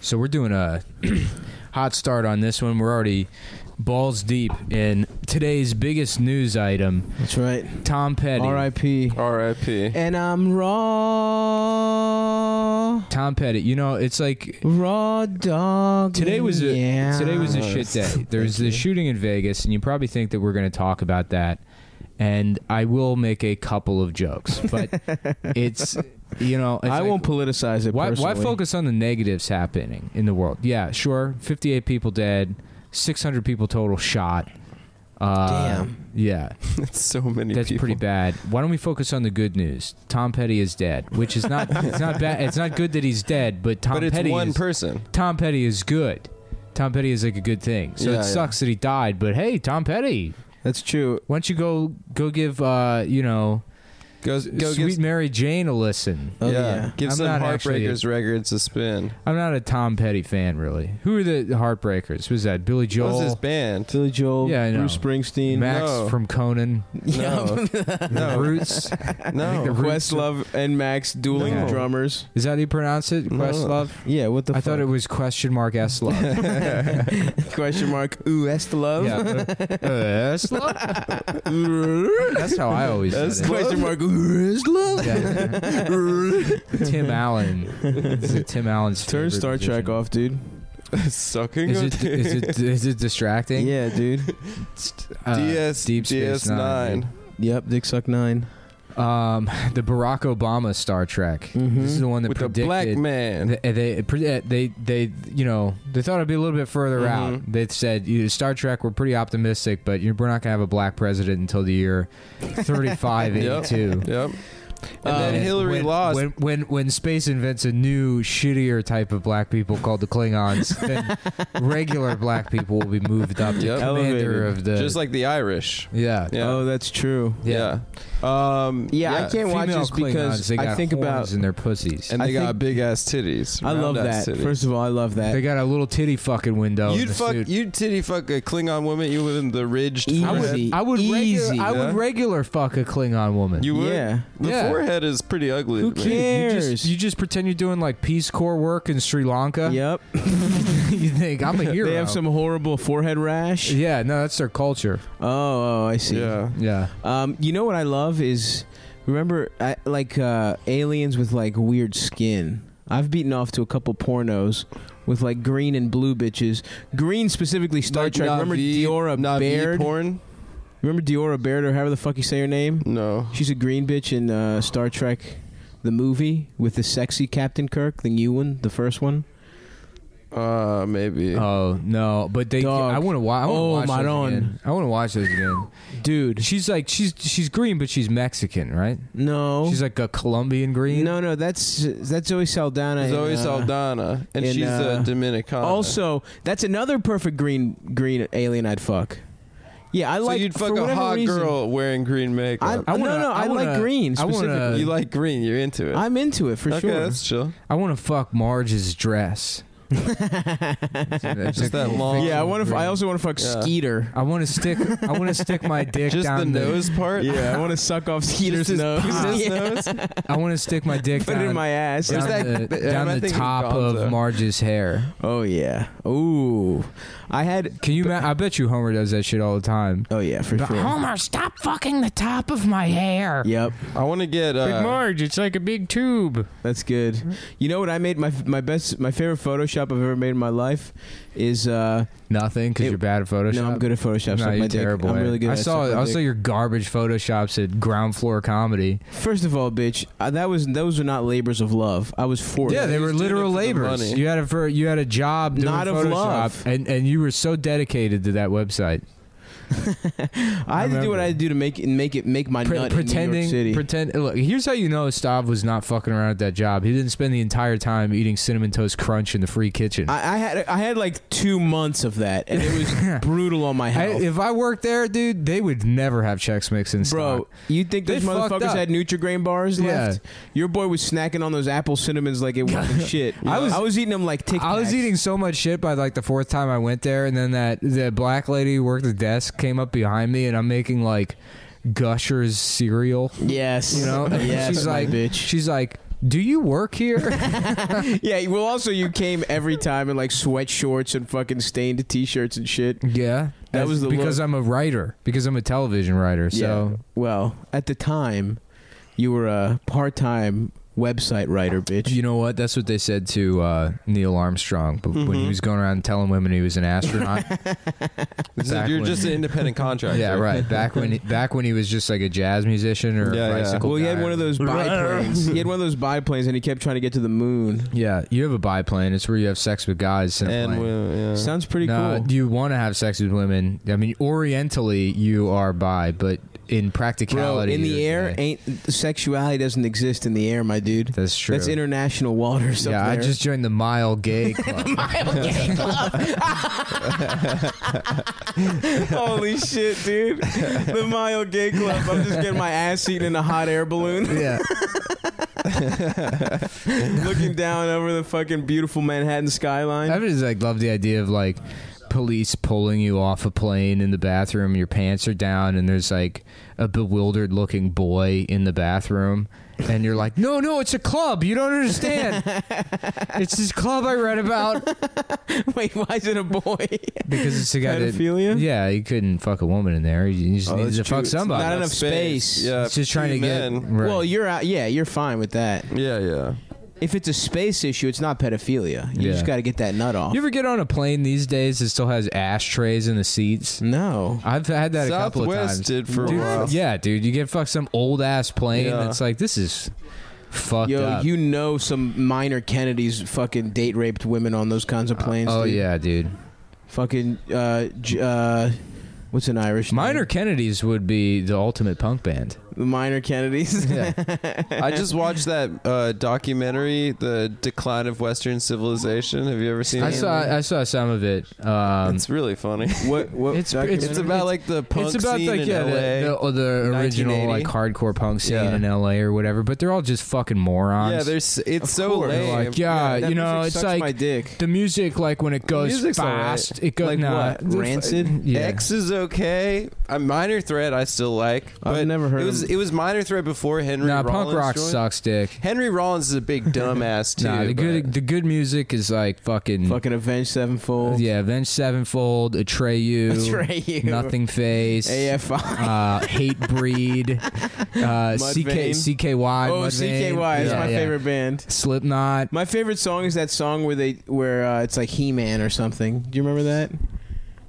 So we're doing a hot start on this one. We're already balls deep in today's biggest news item. That's right. Tom Petty. R.I.P. R.I.P. And I'm raw, Tom Petty. You know, it's like raw dog. today was a yeah. today was a shit day. There's the shooting in Vegas, and you probably think that we're going to talk about that. And I will make a couple of jokes, but it's you know it's I like- won't politicize it. Why, why focus on the negatives happening in the world? Yeah, sure. 58 people dead, 600 people total shot. Uh, Damn. Yeah, It's so many that's people. pretty bad. Why don't we focus on the good news? Tom Petty is dead, which is not. it's not bad. It's not good that he's dead, but Tom but it's Petty one is, person. Tom Petty is good. Tom Petty is like a good thing. So Yeah, it yeah. sucks that he died, but hey, Tom Petty, That's true. why don't you go go give uh you know Go, go Sweet give, Mary Jane a listen? Oh, yeah, yeah. give I'm some not actually- Heartbreakers records a spin. I'm not a Tom Petty fan really. Who are the Heartbreakers? Was that Billy What Joel? was his band? Billy Joel. Yeah, I know. Bruce Springsteen. Max No. from Conan, No, the no, Roots. no. the Roots- Questlove and Max dueling No. drummers. Is that how you pronounce it? No. Questlove. Yeah, what the I fuck? thought it was question mark S love. question mark. Ooh, that's the love. yeah, uh, S love. That's how I always S said it. question mark. Ooh, that's love. Yeah. Tim Allen. Is it Tim Allen's Turn favorite Star Trek off, dude. Sucking. Is it, is it is it distracting? Yeah, dude. Uh, DS Deep Space DS Nine. Yep, Dick Suck Nine. Um, the Barack Obama Star Trek. Mhm. This is the one that with the predicted. black man. They, they, they, they, you know, they thought it'd be a little bit further Mhm. out. They said, Star Trek, we're pretty optimistic, but we're not going to have a black president until the year 3582. Yep. And Uh, then Hillary when, lost. When, when, when space invents a new, shittier type of black people called the Klingons, then regular black people will be moved up to Yep. commander Elevated. of the. just like the Irish. yeah. Yeah. Oh, that's true. Yeah. Yeah. Um, Yeah, I can't watch this because Klingons, they got I think horns about. in their pussies. And I they got think- big ass titties. I love that. titties. First of all, I love that. they got a little titty fucking window. You'd fuck, suit. you'd titty fuck a Klingon woman. You with the ridged Easy. I would. I would, Easy. regular, I would regular fuck a Klingon woman. You would. yeah. The Yeah. Forehead is pretty ugly. Who to me. Dude, You cares? just, you just pretend you're doing like Peace Corps work in Sri Lanka. Yep. you think I'm a hero? They have some horrible forehead rash. Yeah, no, that's their culture. Oh, oh, I see. Yeah. Yeah. Um, you know what I love is remember I, like uh, aliens with like weird skin. I've beaten off to a couple pornos with like green and blue bitches. Green specifically Star Like Trek. remember Na'vi- Diora Na'vi Baird? porn? Remember Diora Baird or however the fuck you say her name? No. She's a green bitch in uh, Star Trek, the movie with the sexy Captain Kirk, the new one, the first one. Uh, maybe. Oh no, but they. Dog. I want to watch. I want to Oh, watch those Maron. again. I want to watch those again. Dude, She's like she's she's green, but she's Mexican, right? no, She's like a Colombian green. no, no. That's that's Zoe Saldana. Zoe in, uh, Saldana, and in, she's uh, a Dominican. Also, that's another perfect green green alien I'd fuck. Yeah, I so like. you'd for fuck a whatever hot reason, girl wearing green I, makeup. I wanna- no, no, I I, wanna- like green I wanna- specifically. you like green? You're into it. I'm into it for okay, sure. that's chill. I want to fuck Marge's dress. Just that long. yeah, I want to. I also want to fuck Yeah. Skeeter. I want to stick. I want to stick my dick Just down the nose part. Yeah, I want to suck off Skeeter's his nose. penis Yeah. nose. I want to stick my dick Put down, it in my ass. down, Is that- the, am down I the thinking top Gonzo? of Marge's hair. Oh yeah. Ooh, I had. Can you? Ma- I bet you Homer does that shit all the time. Oh yeah, for sure. Homer, stop fucking the top of my hair. Yep, I want to get. Uh, Marge, it's like a big tube. that's good. You know what I made my my best my favorite Photoshop I've ever made in my life is uh Nothing, because you're bad at Photoshop. no I'm good at Photoshop. No, suck you're my dick. terrible. I'm really good. I at saw. I saw your garbage photoshops at Ground Floor Comedy. First of all, bitch, uh, that was those were not labors of love. I was forced. Yeah, they were literal it labors. You had a for you had a job doing Not of Photoshop, love. and and you were so dedicated to that website. I had to do what. I had to do to make it make it make my Pre- nut in New York pretending, City. pretend. Look, here's how you know Stav was not fucking around at that job. He didn't spend the entire time eating cinnamon toast crunch in the free kitchen. I, I had I had like two months of that, and it was brutal on my I- health. if I worked there, dude, they would never have Chex Mix in Bro, stock. you think They those motherfuckers up. had Nutrigrain bars Yeah. left? Your boy was snacking on those apple cinnamons like it wasn't shit. I was- I was eating them like Tic I was eating so much shit by like the fourth time I went there, and then that the black lady who worked the desk came up behind me, and I'm making like Gushers cereal. Yes, You know, yes, she's like, bitch. she's like, Do you work here? yeah. Well, also you came every time in like sweat shorts and fucking stained t-shirts and shit. yeah. That As- was the because look. I'm a writer. Because I'm a television writer. Yeah. So Well, at the time, you were a part-time website writer, bitch. you know what? That's what they said to uh, Neil Armstrong, but when he Mhm. was going around telling women he was an astronaut. So you're when- just an independent contractor. yeah, right. Back when he, back when he was just like a jazz musician or Yeah, a yeah. bicycle. well, he had one of those biplanes. he had one of those biplanes, and he kept trying to get to the moon. Yeah, you have a biplane. It's where you have sex with guys And plane. we, yeah. Sounds pretty no, cool. do you want to have sex with women? I mean, orientally you are bi, but in practicality. Bro, in the air, gay. ain't sexuality doesn't exist in the air, my dude. that's true. That's international waters. yeah, I just joined the Mile Gay Club. Holy shit, dude! The Mile Gay Club. I'm just getting my ass eaten in a hot air balloon, yeah, looking down over the fucking beautiful Manhattan skyline. I just like love the idea of like police pulling you off a plane in the bathroom. Your pants are down, and there's like a bewildered looking boy in the bathroom. And you're like, no, no, it's a club. You don't understand. it's this club I read about. Wait, why is it a boy? Because it's a guy that, Pedophilia? yeah, you couldn't fuck a woman in there. You just Oh, needed to true. fuck It's somebody. not enough space. Yeah, it's just trying to few get. men. Right. Well, you're out. Yeah, you're fine with that. Yeah, yeah. If it's a space issue, it's not pedophilia. You Yeah. just got to get that nut off. you ever get on a plane these days that still has ashtrays in the seats? no. I've had that a couple of Southwest times. did for a Dude, while. Yeah, dude, you get fucked some old ass plane Yeah. that's like this is fucked Yo, up. you know some minor Kennedys fucking date raped women on those kinds of planes. oh dude. yeah, dude. Fucking uh, J- uh what's an Irish name? Minor Kennedys would be the ultimate punk band. The minor Kennedys. Yeah. I just watched that uh, documentary, "The Decline of Western Civilization." Have you ever seen I it? saw I saw some of it. Um, it's really funny. what what It's- documentary? It's about like the punk it's about scene like in yeah, LA. the, the, or the original like hardcore punk scene Yeah. in LA or whatever, but they're all just fucking morons. yeah, there's it's Of so course. lame. Like, yeah, That you know, it's like my dick. the music, like when it goes fast, right. it goes Like nah, what? the- Rancid? Yeah. X is okay. A minor threat I still like. I've never heard It was of- it was minor threat before Henry. Nah, Rollins punk rock joined. sucks, dick. Henry Rollins is a big dumbass too. Nah, the good the good music is like fucking, Fucking Avenged Sevenfold. yeah, Avenged Sevenfold, Atreyu, Atreyu. Nothingface, AFI. uh, Hate Breed, uh, CK, Mudvayne. CKY, oh, Mudvayne. CKY. That's Yeah, my yeah. favorite band. Slipknot. My favorite song is that song where they where uh, it's like He Man or something. Do you remember that?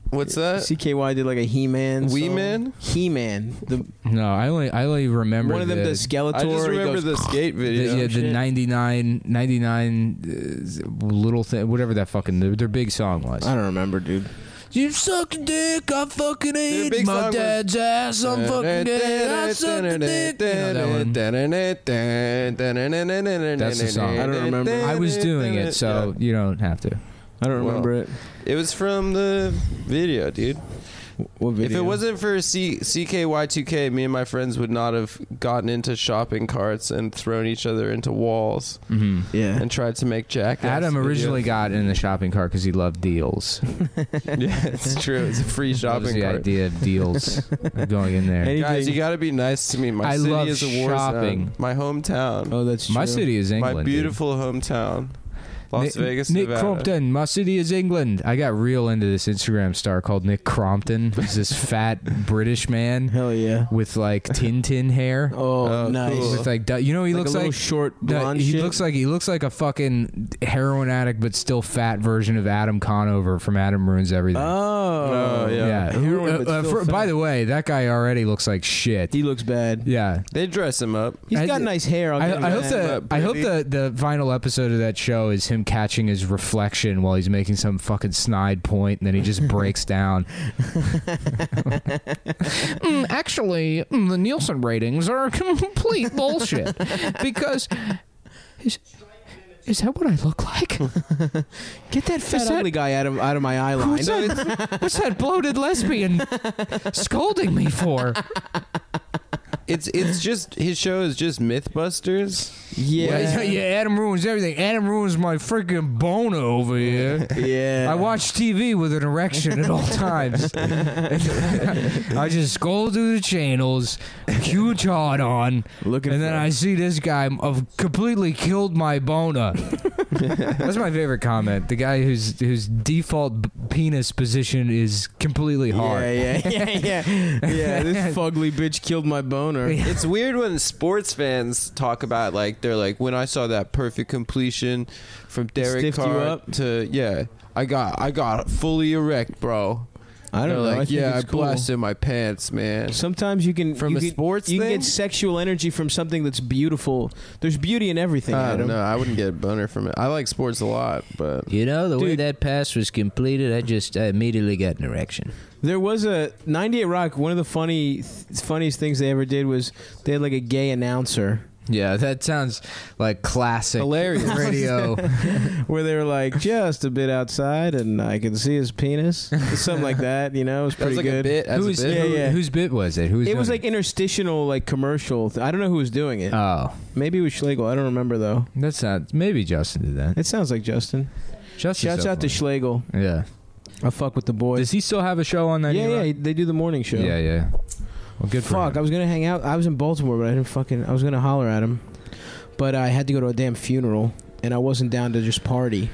What's that? CKY did like a He Man. Wee Man? He Man. The No, I only I only remember one of them the, does Skeletor. I just he remember goes, the skate the, video. yeah, the shit. 99, 99 uh, little thing, whatever that fucking their, their big song was. I don't remember, dude. You suck a dick, I fucking Their ate big my song was- dad's ass, I'm fucking dead, I suck a dick. You know that one. That's the song. I don't remember. I was doing it, so you don't have to. I don't Well, remember it. It was from the video, dude. What video? If it wasn't for C- CKY2K, me and my friends would not have gotten into shopping carts and thrown each other into walls hmm yeah. and tried to make jackass. Adam videos. originally got in the shopping cart because he loved deals. yeah, it's true. It's a free That was shopping the cart. idea of deals going in there. Anything- Guys, you got to be nice to me. My I city love is a war shopping. zone. My hometown. oh, that's true. My city is England. my dude. beautiful hometown. Las Nick, Vegas, Nick Nevada. Crompton, my city is England. I got real into this Instagram star called Nick Crompton. He's this fat British man Hell yeah. with like Tintin hair. Oh, Oh, nice. cool. With like, you know, he like looks a little like short no, blonde he shit. looks like he looks like a fucking heroin addict, but still fat version of Adam Conover from Adam Ruins Everything. Oh, Oh, yeah. yeah. Who- Heroin, uh, but uh, still for- fat. by the way, that guy already looks like shit. He looks bad. yeah. They dress him up. He's I got nice hair. I'll I, give him I hope that. the I hope the the final episode of that show is him catching his reflection while he's making some fucking snide point, and then he just breaks down. Mm, actually, mm, the Nielsen ratings are complete bullshit because is is that what I look like? Get that fat that- ugly guy out of out of my eye line. What's that, what's that bloated lesbian scolding me for? It's it's just his show is just MythBusters. Yeah, Yeah, yeah, Adam ruins everything. Adam ruins my freaking boner over here. yeah. I watch TV with an erection at all times. I just scroll through the channels, huge hard on, Looking and then for- I see this guy of completely killed my boner. That's my favorite comment. The guy whose whose default penis position is completely hard. Yeah, yeah, yeah, yeah. Yeah, this fugly bitch killed my boner. It's weird when sports fans talk about like they're like when I saw that perfect completion from Derek Stiffed you Carr up? to yeah, I got I got fully erect, bro. I don't They're know. Like, I think yeah, I cool. blasted my pants, man. Sometimes you can From you a can- sports you can thing? get sexual energy from something that's beautiful. There's beauty in everything. I Adam. don't know. I wouldn't get a boner from it. I like sports a lot, but You know, the way that pass was completed, I just I immediately got an erection. There was a 98 Rock. One of the funny, th- funniest things they ever did was they had like a gay announcer Yeah, that sounds like classic Hilarious. radio. where they were like just a bit outside and I can see his penis, something like that. You know, it was that was pretty like good. a bit. As Who's a bit. Yeah, yeah. whose bit was it? Who was It was doing like interstitial, like commercial. Th- I don't know who was doing it. Oh, Maybe it was Schlegel. I don't remember though. that's not. Maybe Justin did that. It sounds like Justin. Justin. Shouts out to Schlegel. Yeah. I fuck with the boys. Does he still have a show on that? yeah, yeah, they do the morning show. Yeah, yeah. Well, good for Fuck, him. I was gonna hang out. I was in Baltimore, but I didn't fucking. I was gonna holler at him, but I had to go to a damn funeral, and I wasn't down to just party.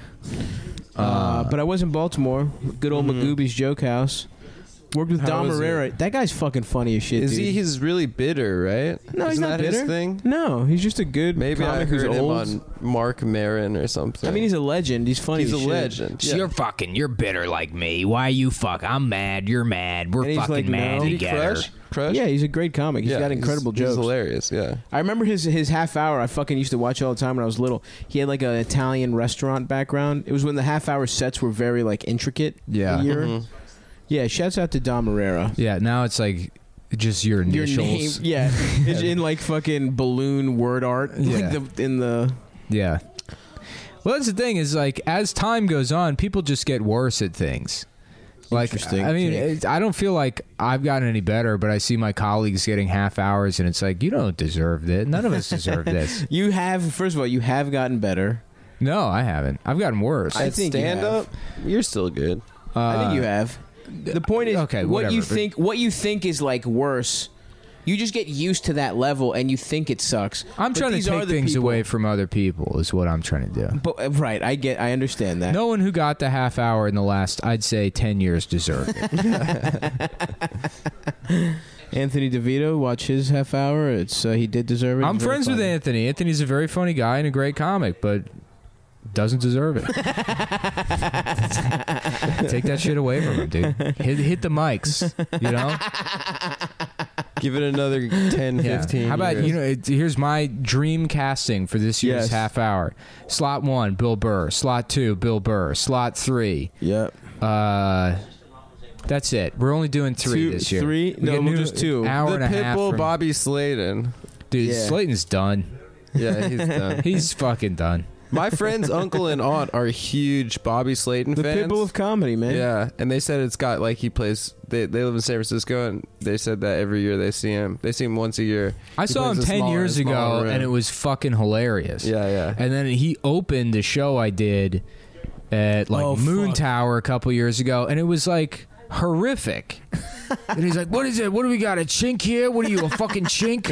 Uh, Uh, but I was in Baltimore, good old Mhm. Magooby's Joke House. Worked with How Dom was Irrera. That guy's fucking funny as shit. Is dude. he? He's really bitter, right? No, he's Isn't not that bitter. His thing. No, he's just a good Maybe I comic who's heard him old. on Marc Maron or something. I mean, he's a legend. He's funny. he's a shit. legend. Yeah. You're fucking. You're bitter like me. Why you fuck? I'm mad. You're mad. We're And he's fucking like, mad no. Did he together. crush? Crush? Yeah, he's a great comic. He's Yeah, got incredible he's, jokes. He's hilarious. Yeah. I remember his his half hour. I fucking used to watch all the time when I was little. He had like an Italian restaurant background. It was when the half hour sets were very like intricate. Yeah. a year. Mhm. Yeah, shouts out to Dom Irrera. Yeah. Now it's like just your Your initials. name, yeah, it's in like fucking balloon word art, Yeah. like the in the. Yeah. Well, that's the thing is like as time goes on, people just get worse at things. Like Interesting I mean, take. it, I don't feel like I've gotten any better, but I see my colleagues getting half hours, and it's like you don't deserve this. None of us deserve this. You have first of all, you have gotten better. No, I haven't. I've gotten worse. I At think you stand have. up, you're still good. I think Uh, you have. The point is, okay, what you whatever, think, what you think is like worse. You just get used to that level, and you think it sucks. I'm But trying to take things people- away from other people. Is what I'm trying to do. But uh, right, I get, I understand that. No one who got the half hour in the last, I'd say, ten years deserved it. Anthony DeVito, watch his half hour. It's uh, he did deserve it. I'm friends with. Anthony. Anthony's a very funny guy and a great comic, but doesn't deserve it. Take that shit away from him, dude. Hit, hit the mics, you know. Give it another 10, Yeah. 15 How about years. you know? It, here's my dream casting for this year's Yes. half hour. Slot one, Bill Burr. Slot two, Bill Burr. Slot three. Yep. Uh, that's it. We're only doing three Two- this year. three? We No, we'll just two. Hour the and a half. Pitbull from- Bobby Slayton. Dude, Yeah. Slayton's done. Yeah, he's done. He's fucking done. My friend's uncle and aunt are huge Bobby Slayton The fans. pitbull of comedy, man. Yeah, and they said it's got like he plays. They they live in San Francisco, and they said that every year they see him. They see him once a year. I He saw him plays a ten smaller- years smaller ago, room. and it was fucking hilarious. Yeah, yeah. And then he opened the show I did at like Oh, Moontower fuck. Tower a couple years ago, and it was like horrific. and he's like, "What is it? What do we got? A chink here? What are you, a fucking chink?"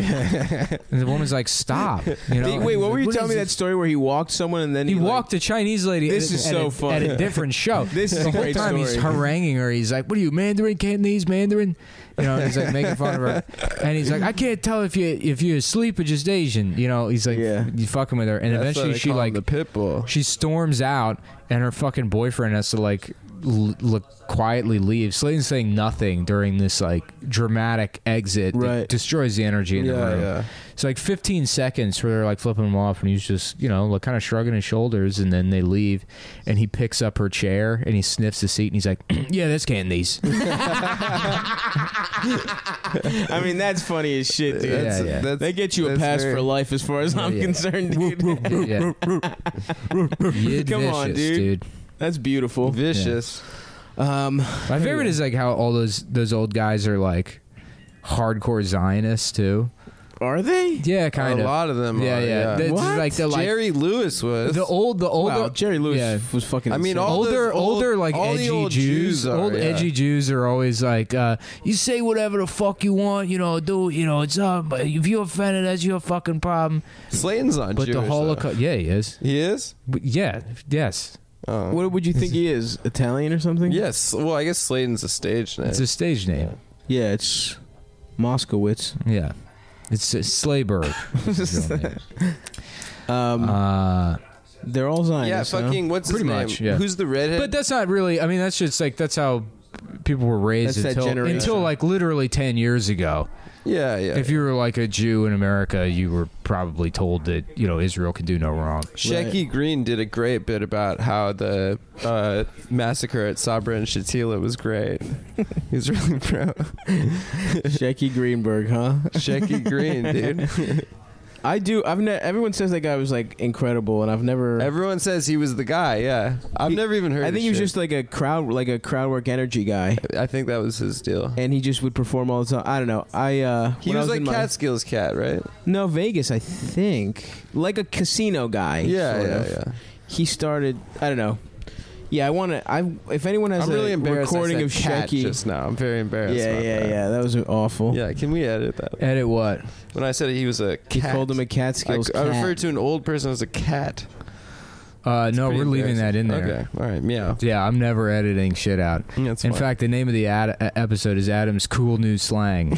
and the woman's like, "Stop!" You know. Wait, wait, what were you What telling me that this? story where he walked someone and then He he, like- walked a Chinese lady. This at, is at so a, funny. at a different show. This is the a whole great time he's haranguing her. He's like, "What are you, Mandarin, Cantonese, Mandarin?" You know, he's like making fun of her, and he's like, "I can't tell if you if you're asleep or just Asian." You know, he's like, Yeah. "You fucking with her," and That's eventually she like the Pitbull. she storms out, and her fucking boyfriend has to like l- look quietly leave. Slayton's saying nothing during this like dramatic exit that Right. destroys the energy in the Yeah, room. yeah. It's like 15 seconds where they're like flipping him off, and he's just, you know, like kind of shrugging his shoulders, and then they leave, and he picks up her chair and he sniffs the seat, and he's like, "Yeah, that's Cantonese." I mean, that's funny as shit, dude. Yeah, That's, yeah. That's, They get you a that's pass very- for life as far as I'm yeah. concerned, dude. yeah. You're Come on, vicious, dude. That's beautiful. vicious. Um, My favorite is like how all those those old guys are like hardcore Zionists too. Are they? Yeah, kind of. a of. lot of them. Yeah, are, yeah. That's What? like the like Jerry Lewis was. the old the older Wow, Jerry Lewis yeah. was fucking. I mean, insane. all older, those old- older, like all the edgy old Jews. Jews are, old yeah. edgy Jews are always like, uh, you say whatever the fuck you want, you know, do you know? It's uh, but if you're offended, that's your fucking problem. Slayton's on. But Jewish. the though. Holocaust, yeah, he is. He is. But yeah, yes, Oh. what would you think he is? Italian or something? Yes. Well, I guess Slayton's a stage name. it's a stage name. Yeah, it's Moskowitz. Yeah, it's uh, Slayberg. is his real name. Um, uh, they're all yeah, Zionists. huh? fucking. What's Pretty his name? much, yeah. Who's the redhead? but that's not really. I mean, that's just like that's how people were raised That's that until generation. until like literally ten years ago. Yeah, yeah. If you were like a Jew in America, you were probably told that you know Israel can do no wrong. Shecky Greene did a great bit about how the uh, massacre at Sabra and Shatila was great. He's really pro. Shecky Greenberg, huh? Shecky Greene, dude. I do. I've ne- everyone says that guy was like incredible, and I've never. Everyone says he was the guy. Yeah, I've He- never even heard. I think he was just like a crowd, like a crowd work energy guy, I think that was his deal. and he just would perform all the time. I don't know. I uh, He when I was, like in my- Catskills cat, right? No, Vegas, I think, like a casino guy. Yeah, sort yeah, of. yeah. He started. I don't know. Yeah, I want to. I if anyone has I'm a really embarrassed. recording of said cat Shecky. just now. I'm very embarrassed. Yeah, about yeah, that. yeah. That was awful. Yeah, can we edit that? Edit what? When I said he was a He cat, called him a I, Catskills I cat. referred to an old person as a cat. Uh, no, we're leaving that in there. Okay, all right, meow. Yeah, I'm never editing shit out. That's In fine. fact, the name of the ad- episode is Adam's Cool New Slang.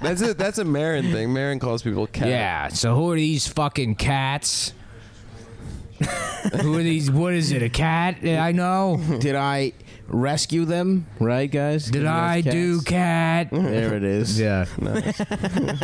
that's a that's a Maron thing. Maron calls people cat. yeah. So who are these fucking cats? who are these? What is it? A cat? I know. Did I rescue them? Right, guys. Did I do cat? There it is. Yeah.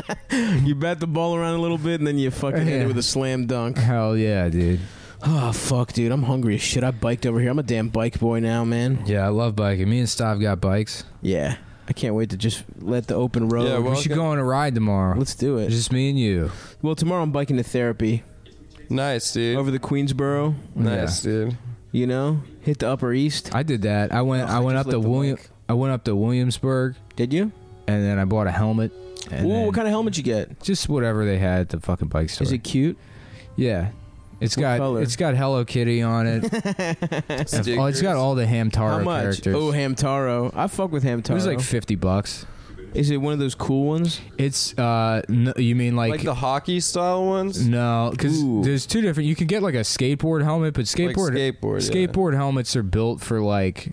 You bat the ball around a little bit, and then you fucking hit it with a slam dunk. Hell yeah, dude. Oh fuck, dude, I'm hungry as shit. I biked over here. I'm a damn bike boy now, man. Yeah, I love biking. Me and Stav got bikes. Yeah, I can't wait to just let the open road. Yeah, well- we should okay. go on a ride tomorrow. Let's do it. Just me and you. Well, tomorrow I'm biking to therapy Nice, dude. over the Queensboro. nice, dude. You know, hit the Upper East. I did that. I went. Oh, I I went up to William. mic. I went up to Williamsburg, Did you? and then I bought a helmet. And Ooh, what kind of helmet you get? Just whatever they had at the fucking bike store. Is it cute? Yeah. It's What got color? it's got Hello Kitty on it. oh, it's got all the Hamtaro How much? characters. Oh, Hamtaro. I fuck with Hamtaro. it was like fifty bucks. Is it one of those cool ones? It's uh, no, you mean like, Like, the hockey style ones. no? Because Ooh. there's two different. You can get like a skateboard helmet, but Like skateboard skateboard. yeah. skateboard helmets are built for like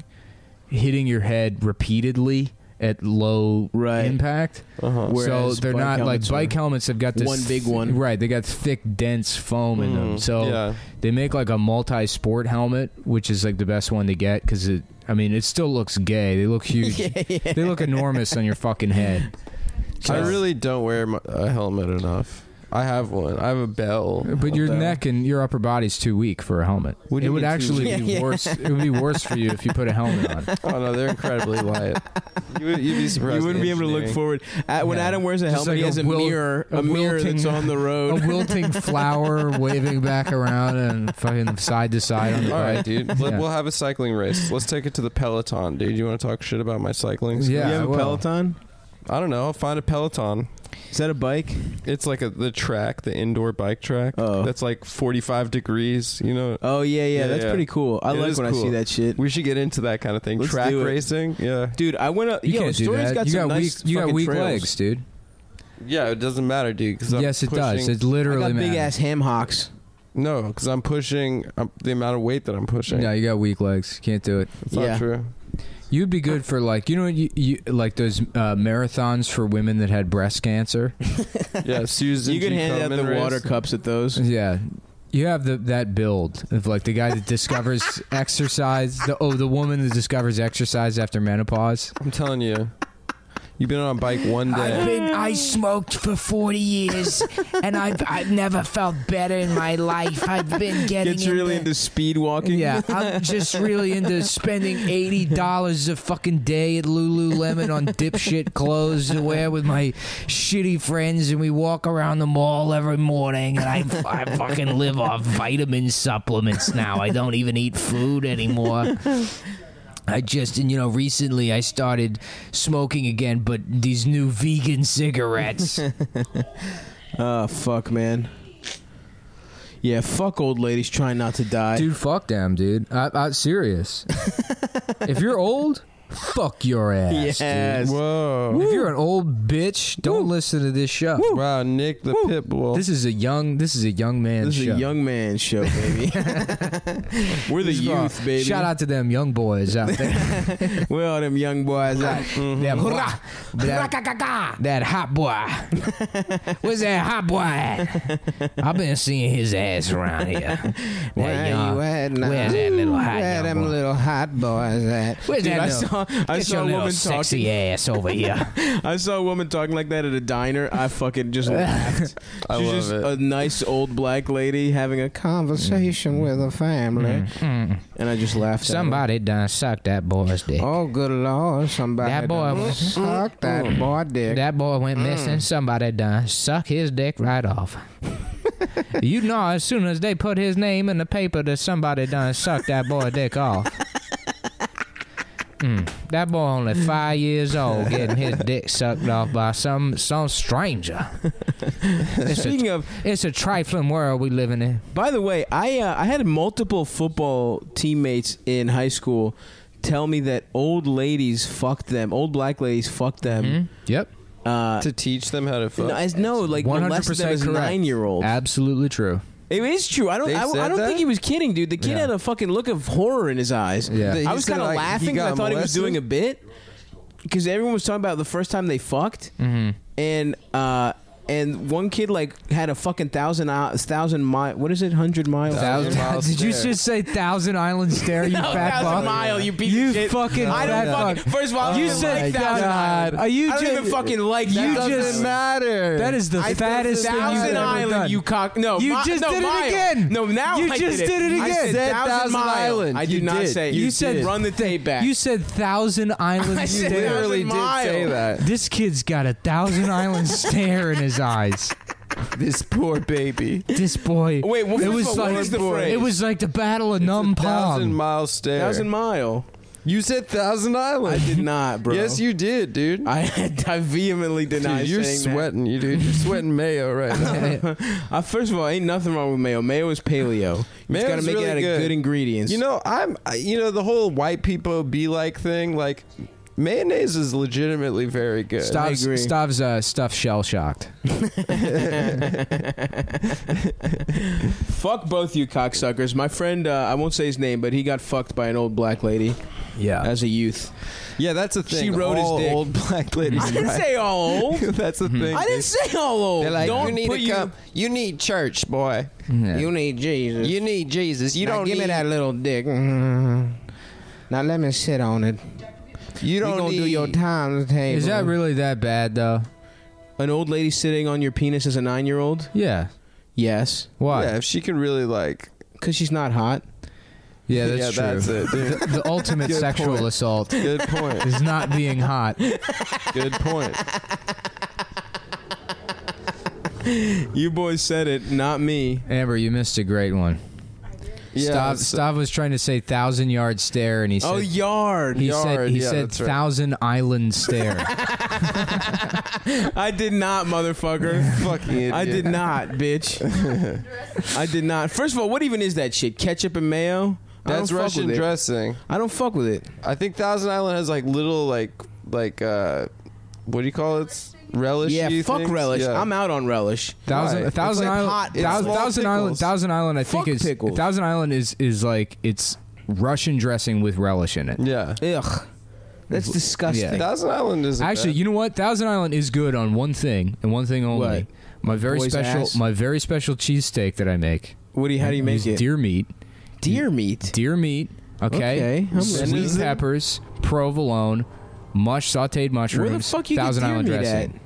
hitting your head repeatedly at low Right. impact. Uh-huh. Where- so Whereas they're bike not like helmets bike are helmets have got this one big one. right they got thick dense foam in them Mm, so yeah. they make like a multi-sport helmet which is like the best one to get because it i mean it still looks gay they look huge they look enormous on your fucking head I So- really don't wear my, a helmet enough. I have one. I have a bell. but your bell. neck and your upper body's too weak for a helmet. What do it would actually be Yeah, yeah. worse. It would be worse for you if you put a helmet on. Oh no, they're incredibly light. You would, you'd be surprised. You wouldn't be able to look forward. Uh, when Yeah. Adam wears a Just helmet, like he has a, wil- mirror, a, a mirror that's on the road. A wilting flower waving back around and fucking side to side on the All right, bike. dude. Let, Yeah. We'll have a cycling race. Let's take it to the Peloton, dude. You want to talk shit about my cycling? skills? Yeah, you have a will. Peloton? I don't know. I'll find a Peloton. Is that a bike? It's like a the track, the indoor bike track. Oh. That's like 45 degrees. You know. Oh yeah, yeah, Yeah, that's yeah. pretty cool. I It like is when I see that shit. We should get into that kind of thing. Let's track racing. Yeah. Dude, I went up. You yo, can't do that. got you some got nice weak. You got weak trails. legs, dude. Yeah. It doesn't matter, dude. Cause I'm yes, it pushing, does. It I literally got big ass ham hocks. No, because I'm pushing um, the amount of weight that I'm pushing. No, you got weak legs. Can't do it. It's Yeah. not true. You'd be good for like you know you, you like those uh, marathons for women that had breast cancer. Yeah, Susan. You could G. hand out the race. water cups at those. Yeah. You have the that build of like the guy that discovers exercise. The oh, the woman that discovers exercise after menopause. I'm telling you, you've been on a bike one day. I've been I smoked for 40 years and I've I've never felt better in my life. I've been getting Gets really into speed walking. Yeah, I'm just really into spending eighty dollars a fucking day at Lululemon on dipshit clothes to wear with my shitty friends, and we walk around the mall every morning. And I, I fucking live off vitamin supplements now. I don't even eat food anymore. I just, and you know, recently I started smoking again, but these new vegan cigarettes. Oh fuck, man. Yeah, fuck old ladies trying not to die. Dude, fuck them, dude. I, I serious. if you're old, fuck your ass. yes. Whoa. Dude. If you're an old bitch, don't listen to this show. Wow, Nick the pit bull. This is a young. This is a young man show. This is a young man show, baby. We're the youth, baby. Shout out to them young boys out there. Where all them young boys at? Them hot- that, mm-hmm. that hot boy. Where's that hot boy at? I've been seeing his ass around here. That Where young- you at now? Where's that little hot Where young them boy? little hot boys at? Where's Dude, that I little- saw I Get saw a woman sexy talking. ass over here. I saw a woman talking like that at a diner. I fucking just laughed. I She's love just it. a nice old black lady having a conversation mm. with a family, mm, mm. and I just laughed. at her. Somebody done sucked that boy's dick. Oh, good lord! Somebody That boy done was- sucked that mm. boy dick. That boy went missing. Somebody done suck his dick right off. you know, as soon as they put his name in the paper, that somebody done suck that boy dick off. Mm, that boy only five years old, getting his dick sucked off by some some stranger. It's a, Speaking of, it's a trifling world we living in. by the way, I uh, I had multiple football teammates in high school tell me that old ladies fucked them. Old black ladies fucked them. Mhm. Yep, Uh, to teach them how to fuck. no, as no, like one hundred molested them percent as correct. nine year old. Absolutely true. It is true. I don't. They I, said I don't that? think he was kidding, dude. The kid Yeah. had a fucking look of horror in his eyes. Yeah. He I was said, kind of like, he laughing because I got thought he was molested? doing a bit. Because everyone was talking about the first time they fucked, hmm and uh, and one kid like had a fucking thousand uh, thousand mile. What is it? Hundred miles. Thousand mile Did you just say Thousand Island Stare? You No, fat thousand fuck. mile. You piece You of shit. fucking I don't fat fucking. First of all, I You said like thousand God. island. Are you I don't just- even fucking like you that. just- doesn't matter. That is the I said fattest thing you've Thousand ever Island, done. you cock. No, You mi- just no, did it mile. again. No, now You I just did did it again. said Said thousand, Thousand. Island. I did not say. You said- run the tape back. You said Thousand Island I literally did say that. This kid's got a Thousand Island Stare in his eyes. This poor baby. This boy. Wait, what, it first was of all, what like is the phrase? it was like the Battle of Num Thousand Palm. mile stare. thousand mile. You said Thousand Island. I did not, bro. Yes, you did, dude. I I vehemently deny Dude, you're saying that. sweating, you dude. You're sweating mayo right now. Uh, first of all, ain't nothing wrong with mayo. Mayo is paleo. You just Mayo's gotta make really it out of good. good ingredients. You know, I'm. You know, the whole white people be like thing. Like, mayonnaise is legitimately very good. Stav's, agree. Stav's uh, stuff shell shocked. fuck both you cocksuckers. My friend, uh, I won't say his name, but he got fucked by an old black lady Yeah. as a youth. Yeah, that's a thing. She rode his All dick. old black ladies. I didn't right. say all old. that's the thing. I didn't say all old. They're like, Don't you need put to you. come. You need church, boy. Yeah. You need Jesus. You need Jesus. You Now don't give need. me that little dick. Mhm. Now let me sit on it. You You don't need. do your times table. Is that really that bad though? an old lady sitting on your penis as a nine-year-old? Yeah. Yes, Why? Yeah, if she can really like. because she's not hot. Yeah, that's yeah, true. that's it, dude. The, the ultimate Good sexual point. assault Good point. is not being hot. Good point. You boys said it, not me. Amber, you missed a great one. Yeah. Stav, so- Stav was trying to say thousand yard stare, and he said Oh, yard. he said he yeah, said right. thousand island stare. I did not, motherfucker. Fucking idiot. I did not, bitch. I did not. First of all, what even is that shit? Ketchup and mayo? That's Russian dressing. I don't fuck with it. I think Thousand Island has like little like like uh what do you call it? Relish. Yeah, fuck relish. Yeah. I'm out on relish. Thousand, Right. thousand It's like island, hot- it's thousand, small thousand island, pickles. thousand island. I think Fuck is pickles. thousand island is is like it's Russian dressing with relish in it. yeah. Ugh. That's disgusting. Yeah. Thousand Island is Actually, you know what? Thousand Island is good on one thing and one thing only. What? My very Boy's special, ass? my very special cheesesteak that I make. What do you, how do you make Use it? Deer meat, Deer meat. deer meat. Okay, Okay, I'm sweet listening. peppers, provolone, mush sautéed mushrooms. Where the fuck you get Thousand deer Island meat dressing. at?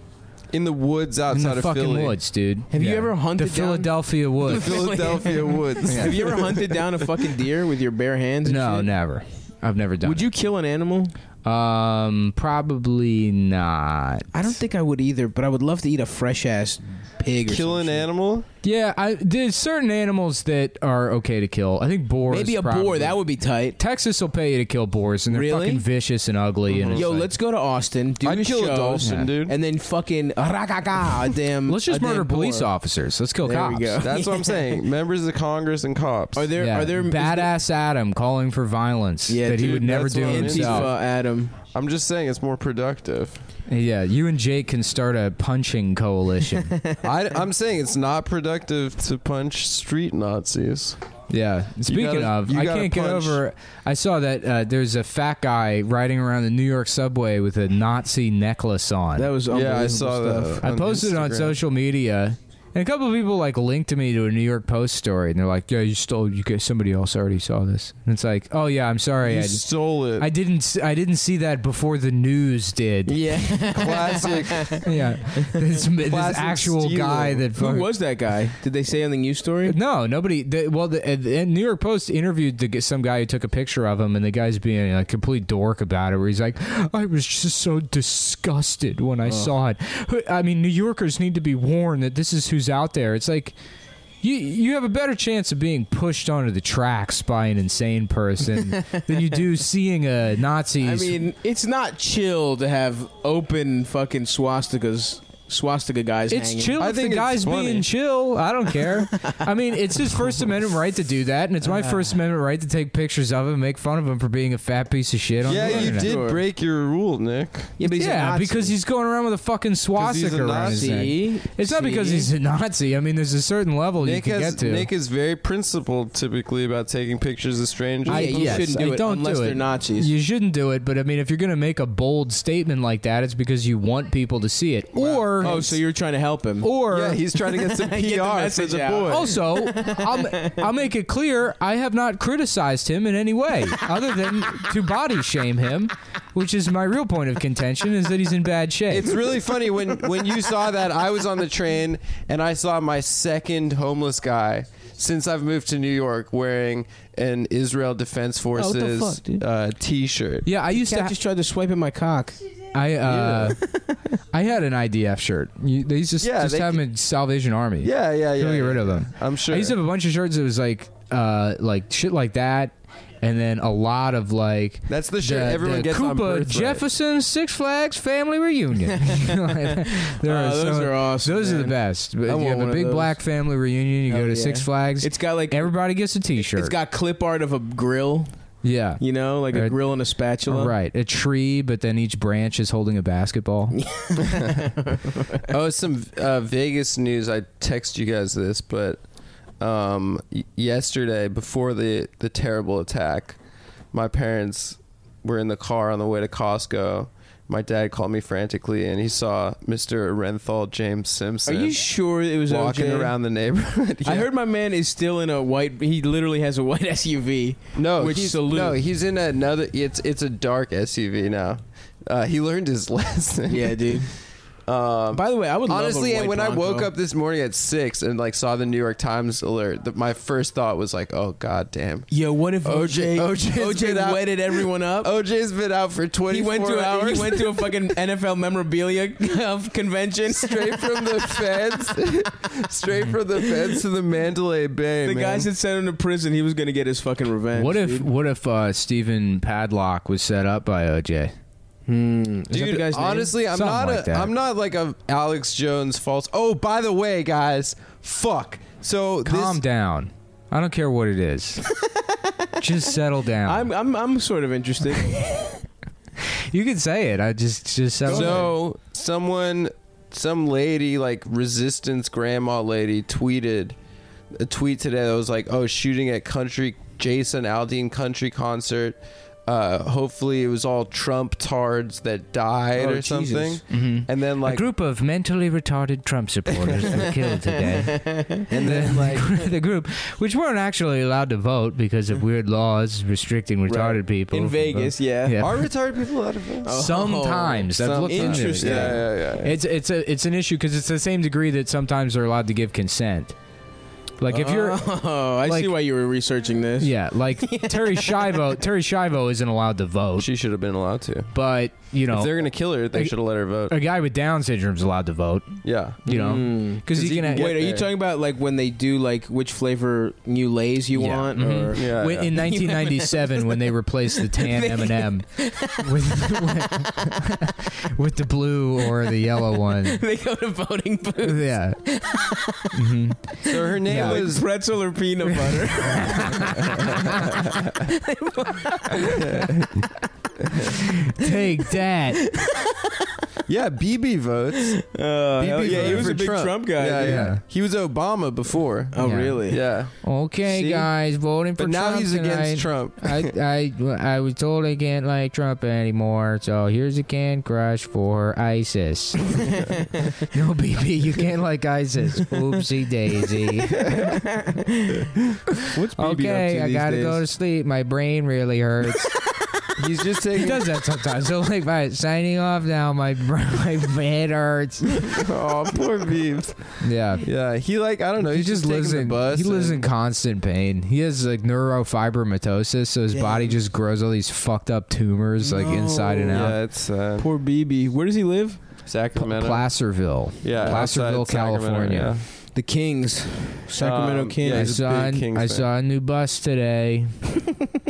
in the woods In outside the of fucking Philly. woods, dude. Have you ever hunted the down- Philadelphia The woods? Philadelphia woods. Have you ever hunted down a fucking deer with your bare hands? And no, shit? never. I've never done. Would you kill an animal? you? Um, probably not. I don't think I would either, but I would love to eat a fresh ass pig. Or Kill some an shit. animal? Yeah, I, there's certain animals that are okay to kill. I think boars. Maybe a probably. boar that would be tight. Texas will pay you to kill boars, and they're Really? fucking vicious and ugly. And mm-hmm. it's Yo, like- let's go to Austin. Do I'd a kill a show, dolphin, Yeah. dude. and then fucking ragaga, a damn. let's just a damn murder police boar. officers. Let's kill There cops. we go. That's what I'm saying. Members of Congress and cops. Are there? Yeah. Are there is there- badass Adam calling for violence Yeah, that he dude, would never that's do what I'm himself? Antifa Adam? I'm just saying it's more productive. Yeah, you and Jake can start a punching coalition. I, I'm saying it's not productive to punch street Nazis. Yeah. Speaking gotta- of, I can't get over. I saw that uh, there's a fat guy riding around the New York subway with a Nazi necklace on. That was Yeah, I saw stuff. that. I on posted it on social media, and a couple of people like linked to me to a New York Post story, and they're like, "Yeah, you stole. You guys, somebody else already saw this." And it's like, "Oh yeah, I'm sorry. You I, stole it. I didn't. s- I didn't see that before the news did." Yeah. Classic. yeah, this, this Classic actual stealing. guy that Who fuck- was that guy? Did they say on the news story? No, nobody. The, well, the, uh, the New York Post interviewed the, some guy who took a picture of him, and the guy's being a complete dork about it. Where he's like, "I was just so disgusted when I saw it." I mean, New Yorkers need to be warned that this is who's out there. It's like. You, you have a better chance of being pushed onto the tracks by an insane person than you do seeing a Nazi. I mean, it's not chill to have open fucking swastikas, swastika guys. It's hanging. chill I if the think it's guy's funny. being chill. I don't care. I mean, it's his First Amendment right to do that, and it's my uh. First Amendment right to take pictures of him and make fun of him for being a fat piece of shit on yeah, the you internet. did Sure. break your rule, Nick. Yeah, but he's a yeah, Nazi. because he's going around with a fucking swastika a around his neck. See? It's not because See? he's a Nazi. I mean, there's a certain level Nick you can has get to. Nick is very principled typically about taking pictures of strangers. Yeah, I- you yes, shouldn't I do it don't unless do they're. Nazis. You shouldn't do it, but I mean, if you're going to make a bold statement like that, it's because you want people to see it, or oh, so you're trying to help him? or yeah, he's trying to get some PR Get the for message the out. boy. Also, I'll, I'll make it clear I have not criticized him in any way, other than to body shame him, which is my real point of contention, is that he's in bad shape. It's really funny when when you saw that I was on the train and I saw my second homeless guy since I've moved to New York wearing an Israel Defense what the Forces fuck, dude? uh, T-shirt. yeah, I used to. Cat Ha- just tried to swipe at my cock. I uh, I had an IDF shirt. You, they s- Yeah, just they- have them in Salvation Army. Yeah, yeah, yeah. They'll get rid of them. I'm sure. I used to have a bunch of shirts that was like uh, like shit like that, and then a lot of like. That's the shirt the, everyone gets on Koopa birthright. Jefferson Six Flags family reunion. there Oh, those are awesome, Those are the man. best. But you want have one a of big those. black family reunion. You Hell go to yeah. Six Flags. It's got like Everybody gets a T-shirt. it's got clip art of a grill, yeah. you know, like a Uh, grill and a spatula. Right, a tree, but then each branch is holding a basketball. Oh, some uh, Vegas news. I text you guys this, but um, yesterday before the the terrible attack, my parents were in the car on the way to Costco. My dad called me frantically, and he saw Mr. Orenthal James Simpson. Are you sure it was walking OJ? around the neighborhood. I heard my man is still in a white. He literally has a white SUV. no, which he's, salute. no, he's in another. It's it's a dark SUV now. Uh, he learned his lesson. Yeah, dude. Um, By the way, I would love a Honestly, and white when I woke up this morning at six and like saw the New York Times alert, the, my first thought was like, "Oh God damn!" Yo, what if OJ OJ OJ 's OJ been out- wetted everyone up? OJ's been out for twenty he four went to a, hours. he went to a fucking NFL memorabilia of convention. straight from the feds, straight from the feds to the Mandalay Bay. The man. guys that sent him to prison, he was gonna get his fucking revenge. what if dude. what if uh, Stephen Padlock was set up by OJ? Hmm. Dude, guy's name? honestly, I'm Something not like a, that. I'm not like a Alex Jones false. Oh, by the way, guys, fuck. So Calm this, down. I don't care what it is. just settle down. I'm I'm I'm sort of interested. you can say it. I just just settle down. So someone, some lady, like resistance grandma lady, tweeted a tweet today that was like, "Oh, shooting at country Jason Aldean country concert. Uh, hopefully, it was all Trump tards that died Oh, or something." Jesus. Mhm. And then like a group of mentally retarded Trump supporters were killed today. and then like, the group, which weren't actually allowed to vote because of weird laws restricting retarded Right. people In Vegas, yeah. Yeah. are retarded people out of vote? Oh. Sometimes I've looked into it. Interesting. Yeah, yeah, yeah. yeah. It's it's a it's an issue because it's the same degree that sometimes they're allowed to give consent. Like if you're oh, I like- see why you were researching this. yeah, like Terri Schiavo, Terri Schiavo isn't allowed to vote, She should have been allowed to. but you know, If know, they're gonna kill her, they should have let her vote. a guy with Down syndrome's allowed to vote. Yeah. You know, Mm. because 'Cause you you can. can get Wait, are you talking about like when they do like which flavor new lays you Yeah. want? Mhm. Or Yeah. When- yeah. In 1997, when they replaced the tan M and M with with the blue or the yellow one, they go to voting booth. yeah, Mhm. so her name Yeah. was pretzel or peanut butter. take that. yeah BB votes. Uh, BB yeah, he voted was for a big Trump, guy. Yeah, yeah, Yeah. He was Obama before. Oh, Yeah. really? Yeah. Okay, See? guys, voting for But now Trump he's tonight. against Trump. I, I I was told I can't like Trump anymore, so here's a can crush for ISIS. no, BB, you can't like ISIS. Oopsie daisy. What's BB okay, up to I these gotta days? go to sleep. My brain really hurts. He's just he does that sometimes. So like, by signing off now. My my head hurts. oh, poor Beebs. Yeah. Yeah, he like I don't know. He He's just taking lives the in bus. he lives in constant pain. He has like neurofibromatosis, so his Yeah. body just grows all these fucked up tumors like inside and out. Yeah, it's uh, Poor BB. Where does he live? Sacramento. Placerville. yeah, Placerville, outside Sacramento, California. The Kings. Sacramento Um, Kings. yeah, I he's a saw big Kings I fan. saw a new bus today.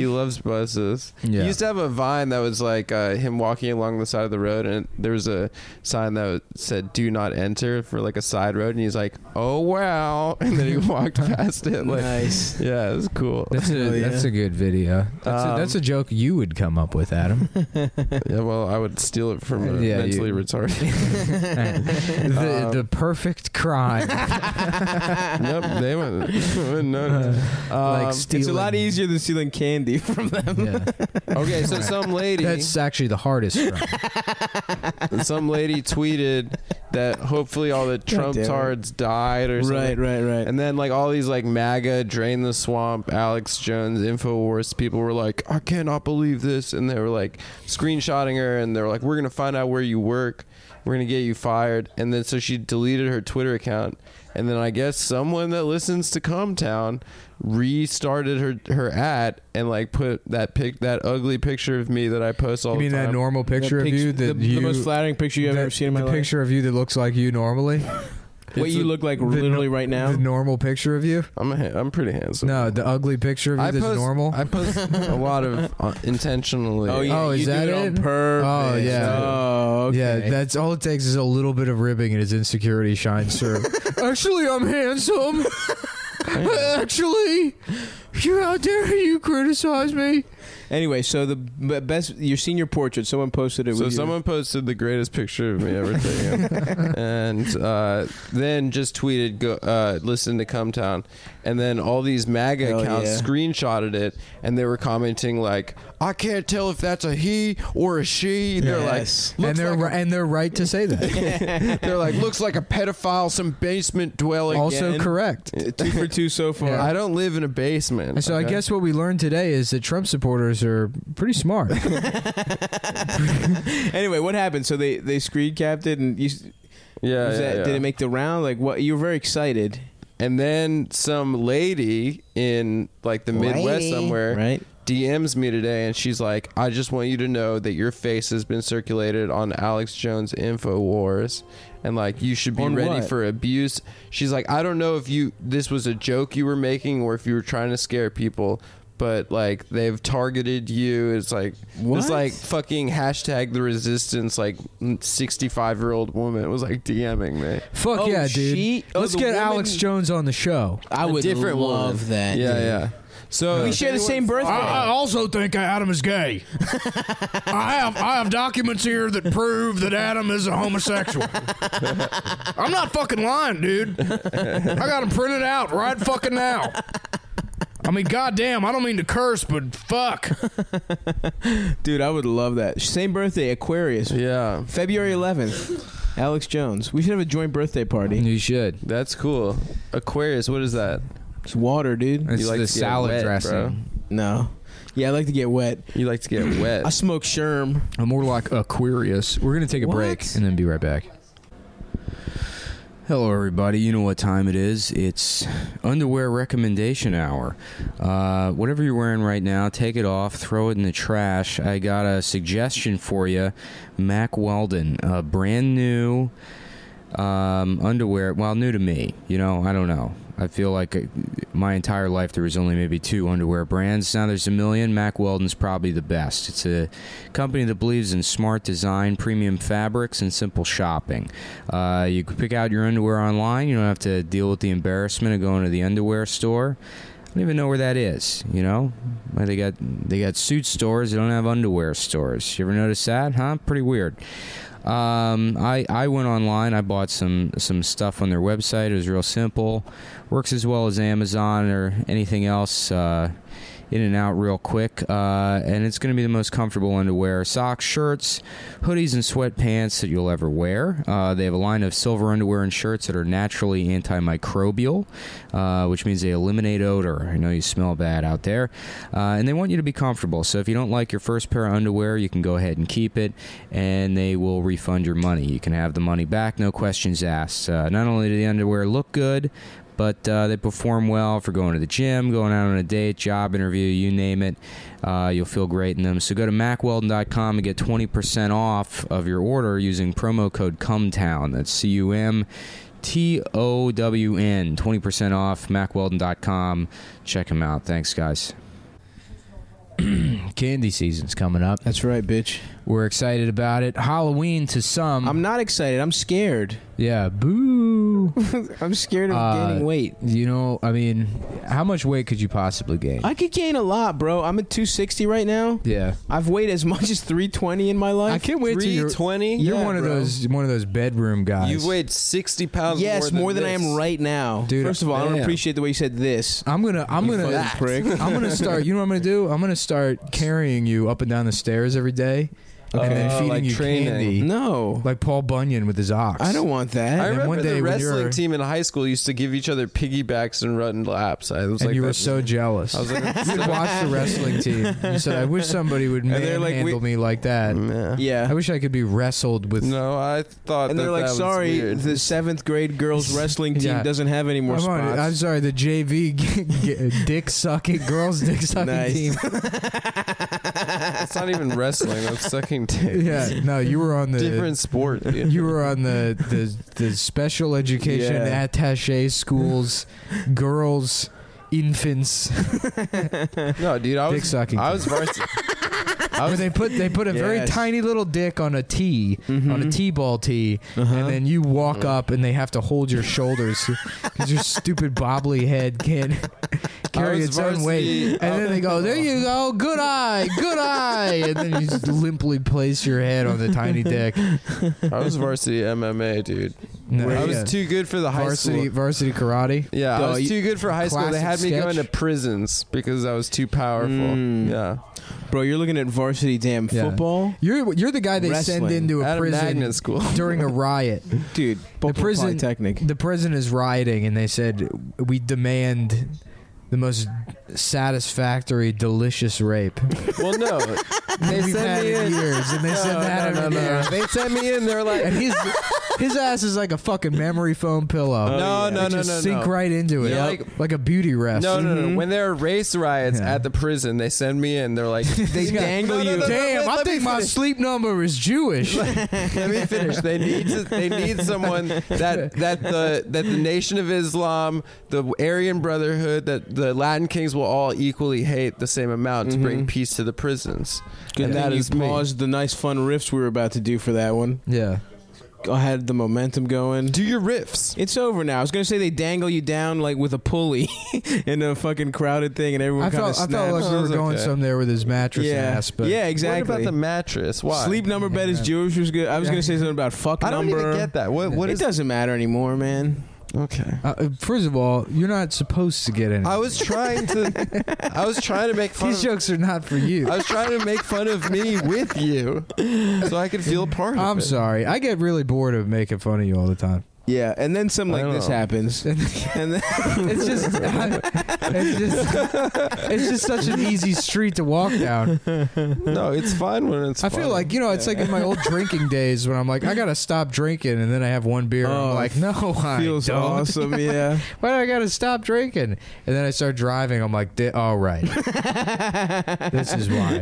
He loves buses. Yeah. He used to have a vine that was like uh, him walking along the side of the road, and there was a sign that said "Do not enter" for like a side road, and he's like, "Oh wow!" And then he walked past it. Like, nice. yeah, it was cool. That's a Hell yeah. that's a good video. That's, a, Um, that's a joke you would come up with, Adam. Yeah, well, I would steal it from a Yeah, mentally you- retarded. the Um, the perfect crime. nope, they wouldn't, wouldn't know. like Um, stealing. It's a lot easier than stealing candy from them. Yeah. okay, so some lady, That's actually the hardest crime. some lady tweeted that hopefully all the Trump damn it. tards died or something. Right, right, right. And then like all these like MAGA, Drain the Swamp, Alex Jones, Infowars people were like, I cannot believe this, and they were like screenshotting her, and they were like, we're gonna find out where you work, we're gonna get you fired, and then so she deleted her Twitter account, and then I guess someone that listens to Cum Town restarted her her ad and like put that pic that ugly picture of me that I post all You mean the time. that normal picture That of pic- you the, that the you most flattering picture you've ever seen in my the life. picture of you that looks like you normally. what you a- look like the literally no- right now. The normal picture of you? I'm a, ha- I'm pretty handsome. No, the ugly picture of you I that's post, normal. I post a lot of uh, intentionally. Oh, yeah, Oh, is you that do it, it? on purpose. Oh, yeah. Oh, okay. Yeah, that's all it takes is a little bit of ribbing and his insecurity shines through. Actually, I'm handsome. Actually, you how dare you criticize me? Anyway, so the b- best your senior portrait. Someone posted it. So with someone posted the greatest picture of me ever taken, and uh, then just tweeted, "Go uh, listen to Cum Town," and then all these MAGA accounts yeah. screenshotted it, and they were commenting like, "I can't tell if that's a he or a she." They're Yes. like, And they're like ri- and they're right to say that. they're like, looks like a pedophile, some basement dwelling. also again. correct. two for two so far. Yeah. I don't live in a basement. And so I guess what we learned today is that Trump supporters are pretty smart. anyway, what happened? So they they screen capped it, and you, yeah, was yeah, that, yeah. did it make the round? Like what? You were very excited, And then some lady in like the Midwest Lady. somewhere right? DMs me today and she's like, I just want you to know that your face has been circulated on Alex Jones InfoWars and like you should be On ready what? for abuse. She's like, I don't know if you this was a joke you were making or if you were trying to scare people. But like they've targeted you. It's like What? it's like fucking hashtag the resistance. Like sixty five year old woman was like DMing me. Fuck Oh, yeah, dude. she- oh, Let's get woman- Alex Jones on the show. I would different love woman. that. Yeah, dude. yeah. So We share the same birthday. I also think Adam is gay. I have I have documents here that prove that Adam is a homosexual. I'm not fucking lying, dude. I got them printed out right fucking now. I mean, goddamn, I don't mean to curse, but fuck. Dude, I would love that. Same birthday, Aquarius, Yeah, February 11th. Alex Jones. We should have a joint birthday party. You should. that's cool. Aquarius, what is that? It's water, dude. It's like the to get salad wet, dressing. bro. No. Yeah, I like to get wet. You like to get wet. I smoke Sherm. I'm more like Aquarius. We're gonna take a What? break and then be right back. Hello, everybody. You know what time it is. It's underwear recommendation hour. Uh, whatever you're wearing right now, take it off, throw it in the trash. I got a suggestion for you Mack Weldon, a brand new um, underwear. Well, new to me. You know, I don't know. I feel like uh, my entire life there was only maybe two underwear brands. Now there's a million. Mack Weldon's probably the best. It's a company that believes in smart design, premium fabrics, and simple shopping. Uh, you can pick out your underwear online. You don't have to deal with the embarrassment of going to the underwear store. I don't even know where that is. You know, they got they got suit stores. They don't have underwear stores. You ever notice that? Huh? Pretty weird. Um, I I went online. I bought some some stuff on their website. It was real simple. Works as well as Amazon or anything else. Uh, in and out real quick, uh, and it's going to be the most comfortable underwear. Socks, shirts, hoodies, and sweatpants that you'll ever wear. Uh, they have a line of silver underwear and shirts that are naturally antimicrobial, uh, which means they eliminate odor. I know you smell bad out there, uh, and they want you to be comfortable. So if you don't like your first pair of underwear, you can go ahead and keep it, and they will refund your money. You can have the money back, no questions asked. Uh, not only do the underwear look good, but uh, they perform well for going to the gym, going out on a date, job interview, you name it. Uh, you'll feel great in them. So go to mackweldon.com and get 20% off of your order using promo code CUMTOWN. That's C U M T O W N. 20% off, mackweldon.com. Check them out. Thanks, guys. Candy season's coming up. That's right, bitch. We're excited about it. Halloween to some. I'm not excited. I'm scared. yeah, boo. I'm scared of Uh, gaining weight. You know, I mean, how much weight could you possibly gain? I could gain a lot, bro. I'm at 260 right now. yeah. I've weighed as much as 320 in my life. I can't wait till you're, 320? you're Yeah, one of bro. those one of those bedroom guys. You've weighed 60 pounds yes, more more than, than, I this. am right now. Dude, First of all, I don't damn. appreciate the way you said this. I'm gonna I'm You gonna fucking prick. I'm gonna start. You know what I'm gonna do? I'm gonna start carrying you up and down the stairs every day, and then Oh, feeding like you training. candy, No, like Paul Bunyan with his ox. I don't want that. I then remember one day the wrestling team in high school used to give each other piggybacks and run laps. I was And like, you were that's- so jealous. I was like, You'd watch the wrestling team. You said, "I wish somebody would And manhandle like, me like that. Nah. yeah. I wish I could be wrestled with." No, I thought and that they're like, that sorry, the seventh grade girls wrestling team Yeah. doesn't have any more I'm, on- spots. I'm sorry, the JV g- g- dick sucking girls dick sucking Nice. team. That's not even wrestling. That's sucking Yeah, no, you were on the Different sport. Dude. You were on the the, the special education Yeah. attache schools, girls, infants. No, dude, I Dick was sucking I was varsity. I was they put they put a very tiny little dick on a tee, Mhm. on a t-ball tee, Uh-huh. and then you walk up and they have to hold your shoulders because your stupid bobbly head can't carry was its own weight. And then they go, "There you go, good eye, good eye," and then you just limply place your head on the tiny dick. I was varsity MMA, dude. No, I was yeah. too good for the high varsity school. varsity karate. Yeah, Duh, I was you- too good for high school. They had me sketch. going to prisons because I was too powerful. Mm. Yeah, Bro, you're looking at varsity damn Yeah. football, You're you're the guy they send into a at a prison magnet school. during a riot. dude. The prison- The prison is rioting, and they said we demand the most satisfactory, delicious rape. well, no, they We've sent had me in in. years, and they No, said that no, no, no. They sent me in. They're like, And his his ass is like a fucking memory foam pillow. no, yeah. no, They no, just no, sink no. right into it, Yeah. like, like a beauty rest. No, no, no. Mhm. When there are race riots Yeah. at the prison, they send me in. They're like, They got- dangle No, no, you. no, no. Damn, let- I let me think my finish. sleep number is Jewish. Let me finish. They need to, they need someone that that the that the Nation of Islam, the Aryan Brotherhood, that the Latin Kings will all equally hate the same amount to bring Mhm. peace to the prisons. Good and thing that you is me. paused the nice fun riffs we were about to do for that one. yeah. I had the momentum going. Do your riffs. It's over now. I was gonna say they dangle you down like with a pulley in a fucking crowded thing, and everyone I kind of felt I felt like we were was going okay. some there with his mattress yeah, ass, but yeah, exactly. What about the mattress? Why? Sleep number bed is Jewish was good. I was Yeah. gonna say something about fuck I don't number. even get that. What what it is? doesn't matter anymore, man. Okay. Uh, first of all, you're not supposed to get in. I was trying to. I was trying to make fun. These Of, jokes are not for you. I was trying to make fun of me with you, so I could feel part of I'm it. sorry. I get really bored of making fun of you all the time. Yeah, and then something I like don't this know. happens, and then It's just, it's just, it's just such an easy street to walk down. No, it's fine when it's. I feel fun. like you know, it's like in my old drinking days when I'm like, I gotta stop drinking, and then I have one beer. and Oh, I'm like, no, I feels don't. awesome. Yeah. Why do I gotta stop drinking? And then I start driving. I'm like, "Di- all right, this is why.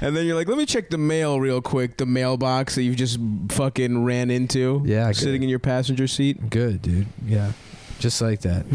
And then you're like, let me check the mail real quick. The mailbox that you've just fucking ran into. Yeah, sitting in your passenger seat. Good, dude. Yeah, just like that.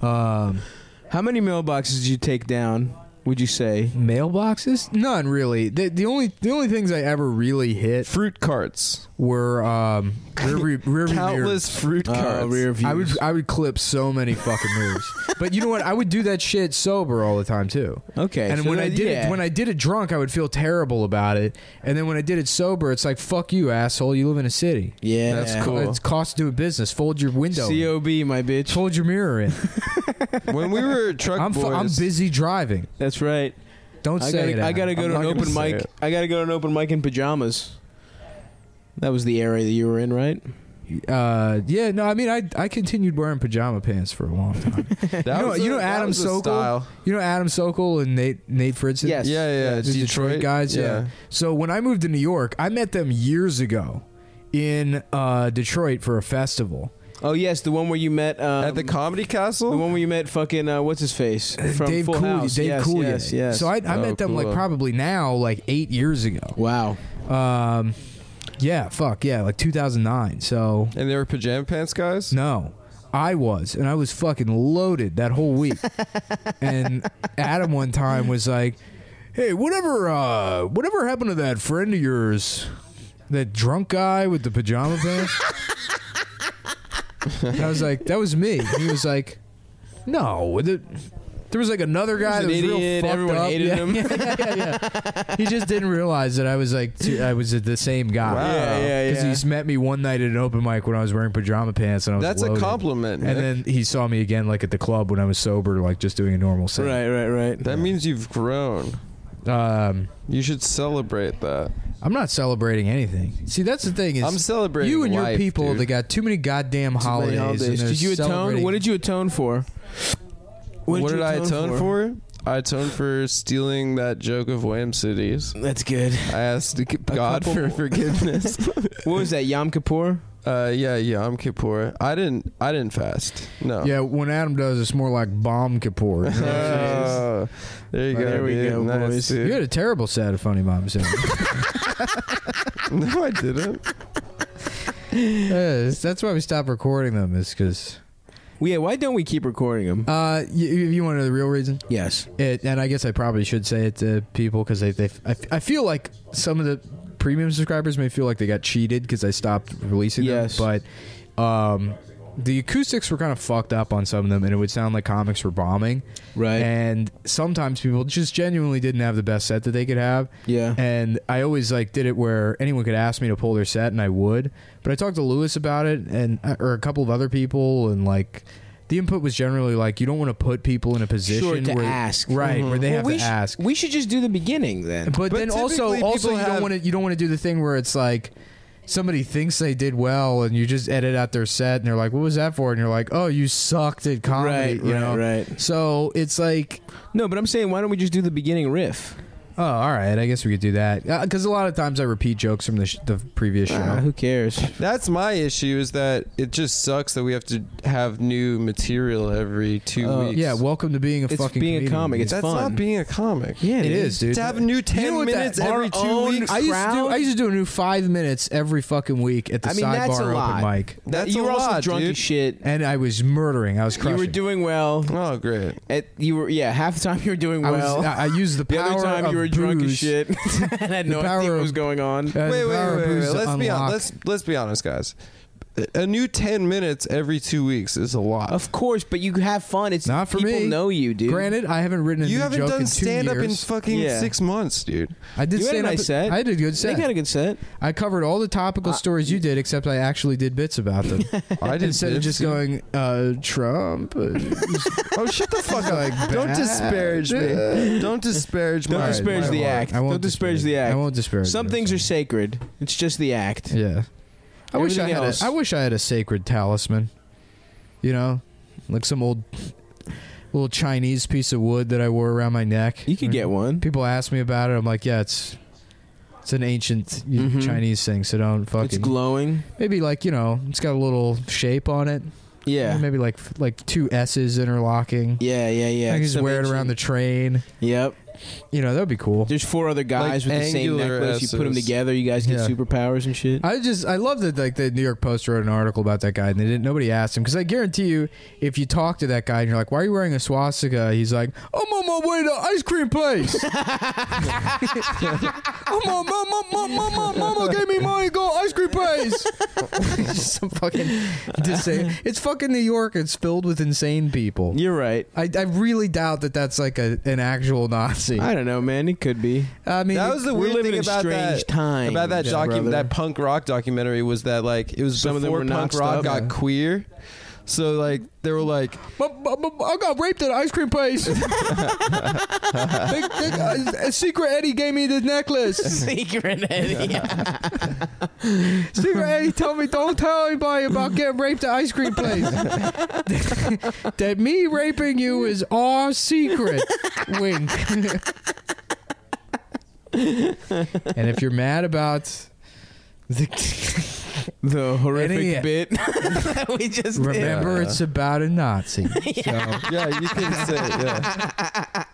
um, How many mailboxes did you take down? Would you say? mailboxes? None really. The, the only the only things I ever really hit fruit carts, were um, rear, view- rear view mirror. countless fruit Uh, rear views. I would I would clip so many fucking mirrors. but you know what? I would do that shit sober all the time too. Okay. And so when I did yeah. it when I did it drunk, I would feel terrible about it. And then when I did it sober, it's like fuck you, asshole. You live in a city. yeah, That's cool. It's cost doing business. Fold your window. in. Cob, my bitch. Fold your mirror in. when we were truck I'm boys, I'm busy driving. That's right. Don't I say gotta, it. I Adam. gotta go I'm to an gonna open say mic. it. I gotta go to an open mic in pajamas. That was the area that you were in, right? Uh, yeah, no, I mean, I I continued wearing pajama pants for a long time. That you know, was you a- know that Adam was Sokol. style. You know Adam Sokol and Nate Nate Fridson. Yes. Yeah, yeah, The Detroit, guys. Yeah. So when I moved to New York, I met them years ago in uh, Detroit for a festival. Oh yes, the one where you met um, At the Comedy Castle. the one where you met fucking uh, what's his face from Dave Full Coulier. House. Dave yes, Coulier. yes, yes. So I, I Oh, met them like probably now like eight years ago. wow. Um, yeah, fuck yeah, like 2009. So and they were pajama pants guys. No, I was, and I was fucking loaded that whole week. and Adam one time was like, "Hey, whatever, uh, whatever happened to that friend of yours, that drunk guy with the pajama pants?" and I was like, "That was me." And he was like, "No, the, there was like another guy was that was real idiot, fucked everyone up. hated yeah, him. Yeah, yeah, yeah. He just didn't realize that I was like, two, I was the same guy. Wow. Yeah, yeah, Because yeah. he's met me one night at an open mic when I was wearing pajama pants and I was That's loaded. a compliment. And Nick. then he saw me again, like at the club when I was sober, like just doing a normal set. Right, right, right. that means you've grown. Um, You should celebrate that. I'm not celebrating anything. See, that's the thing is, I'm celebrating you and your life, people, dude. they got too many goddamn Too many holidays. holidays. Did you atone? What did you atone for? What, did I atone for? I atoned for stealing that joke of Wham City's. That's good. I asked God for forgiveness. What was that? Yom Kippur. uh, yeah, Yom Kippur. I didn't. I didn't fast. No. Yeah, when Adam does, it's more like bomb Kippur. You, know what I'm saying? Oh, there you go. there we dude. go, Nice, boys. dude. you had a terrible set of funny moms. Uh, No, I didn't. yeah, that's why we stopped recording them. Is because Well, yeah. Why don't we keep recording them? uh, you, you want to know the real reason? yes. It, and I guess I probably should say it to people because they, they I, I feel like some of the premium subscribers may feel like they got cheated because I stopped releasing Yes. them. But um, the acoustics were kind of fucked up on some of them, and it would sound like comics were bombing. Right. And sometimes people just genuinely didn't have the best set that they could have. yeah. And I always like did it where anyone could ask me to pull their set, and I would. But I talked to Lewis about it, and uh, or a couple of other people, and like the input was generally like you don't want to put people in a position Sure, to where, ask. right, where they Well, have we to ask. We should just do the beginning then. But, But then also, also you have- don't want to you don't want to do the thing where it's like somebody thinks they did well, and you just edit out their set, and they're like, "What was that for?" And you're like, "Oh, you sucked at comedy." right, you right, know? right. So it's like, No, but I'm saying, why don't we just do the beginning riff? Oh, all right, I guess we could do that because a lot of times I repeat jokes from the sh- the previous show. Ah, who cares? That's my issue. Is that it just sucks that we have to have new material every two Uh, weeks. yeah, welcome to being a It's fucking being a comedian, comic. dude. It's that's fun. not being a comic. Yeah, It is, dude. To have a new You ten know what that- minutes our every two own weeks. I used to do. crowd? I used to do a new five minutes every fucking week at the I mean, that's sidebar a lot. mic, That's you a were also lot, drunk dude. as shit. and I was murdering. I was You crushing. were doing well. Oh, great. At, you were yeah. Half the time you were doing I well. was. I I used the the power other time of you were drunk as booze. shit and had no The power idea what of- was going on. The wait, wait, wait, wait. Let's be honest. Let's let's be honest, guys. A new ten minutes every two weeks is a lot. Of course, but you have fun. It's Not for people me. know you, dude. Granted, I haven't written a you new haven't joke done in two stand up in years. fucking Yeah. six months, dude. I did You had a stand up. nice set. I did a good Nick set. had a good set. I covered all the topical stories you did, except I actually did bits about them. I did Instead of just dude. going, uh, Trump. uh, Oh, shut the fuck like up! Don't bad. disparage me. Don't disparage Don't my. Disparage my the work. act. I won't Don't disparage the act. I won't disparage. Some it. things are sacred. It's just the act. Yeah. I wish I had. else- A, I wish I had a sacred talisman. You know, like some old little Chinese piece of wood that I wore around my neck. You could get one. People ask me about it. I'm like, yeah, it's it's an ancient y- Mhm. Chinese thing, so don't fucking. It's glowing. maybe like you know, it's got a little shape on it. Yeah. Maybe like like two S's interlocking. Yeah, yeah, yeah. I can just wear it around the train. Yep. You know, that'd be cool. There's four other guys Like with the same angular necklace. You put them S's. together, you guys get Yeah. superpowers and shit. I just I love that like the New York Post wrote an article about that guy and they didn't nobody asked him because I guarantee you if you talk to that guy and you're like why are you wearing a swastika he's like I'm on my way to ice cream place I'm on mama mama mama mama gave me money go ice cream place just some fucking insane it's fucking New York it's filled with insane people You're right. I, I really doubt that that's like a, an actual Nazi I don't know, man. It could be. I mean that was the weird living thing in about strange that times, about that docu- brother. that punk rock documentary was that like it was Some of them before were punk notched rock up. got queer. So like they were like I got raped at an ice cream place. They- they- a secret Eddie gave me the necklace. Secret Eddie. Secret Eddie told me don't tell anybody about getting raped at ice cream place. that me raping you is our secret. Wink. and if you're mad about the the horrific Eddie- bit that we just did. remember Yeah. it's about a Nazi. So yeah, you can say yeah.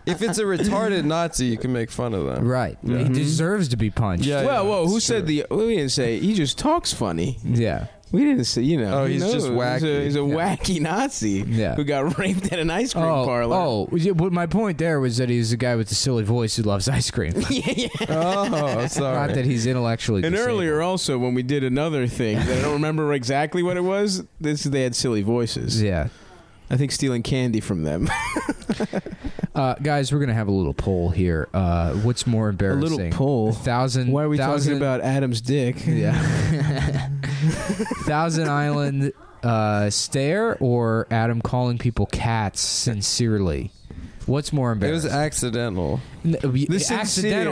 if it's a retarded Nazi, you can make fun of them. right. He Mhm. deserves to be punched. Yeah. Well, whoa, who it's said the? We didn't say. He just talks funny. Yeah. We didn't see, You know. Oh, he's just knows? He's a, wacky. he's a Yeah. wacky Nazi Yeah. who got raped at an ice cream Oh, parlor. oh, yeah, but my point there was that he's a guy with the silly voice who loves ice cream. yeah, yeah. Oh, sorry. Not that he's intellectually. And disabled. earlier, also, when we did another thing that I don't remember exactly what it was, this they had silly voices. Yeah, I think stealing candy from them. Uh, guys, we're gonna have a little poll here. Uh, what's more embarrassing? a little poll. Thousand. Why are we thousand, talking about Adam's dick? Yeah. Thousand Island uh, stare or Adam calling people cats sincerely? What's more embarrassing? It was accidental. N- uh, The accidental,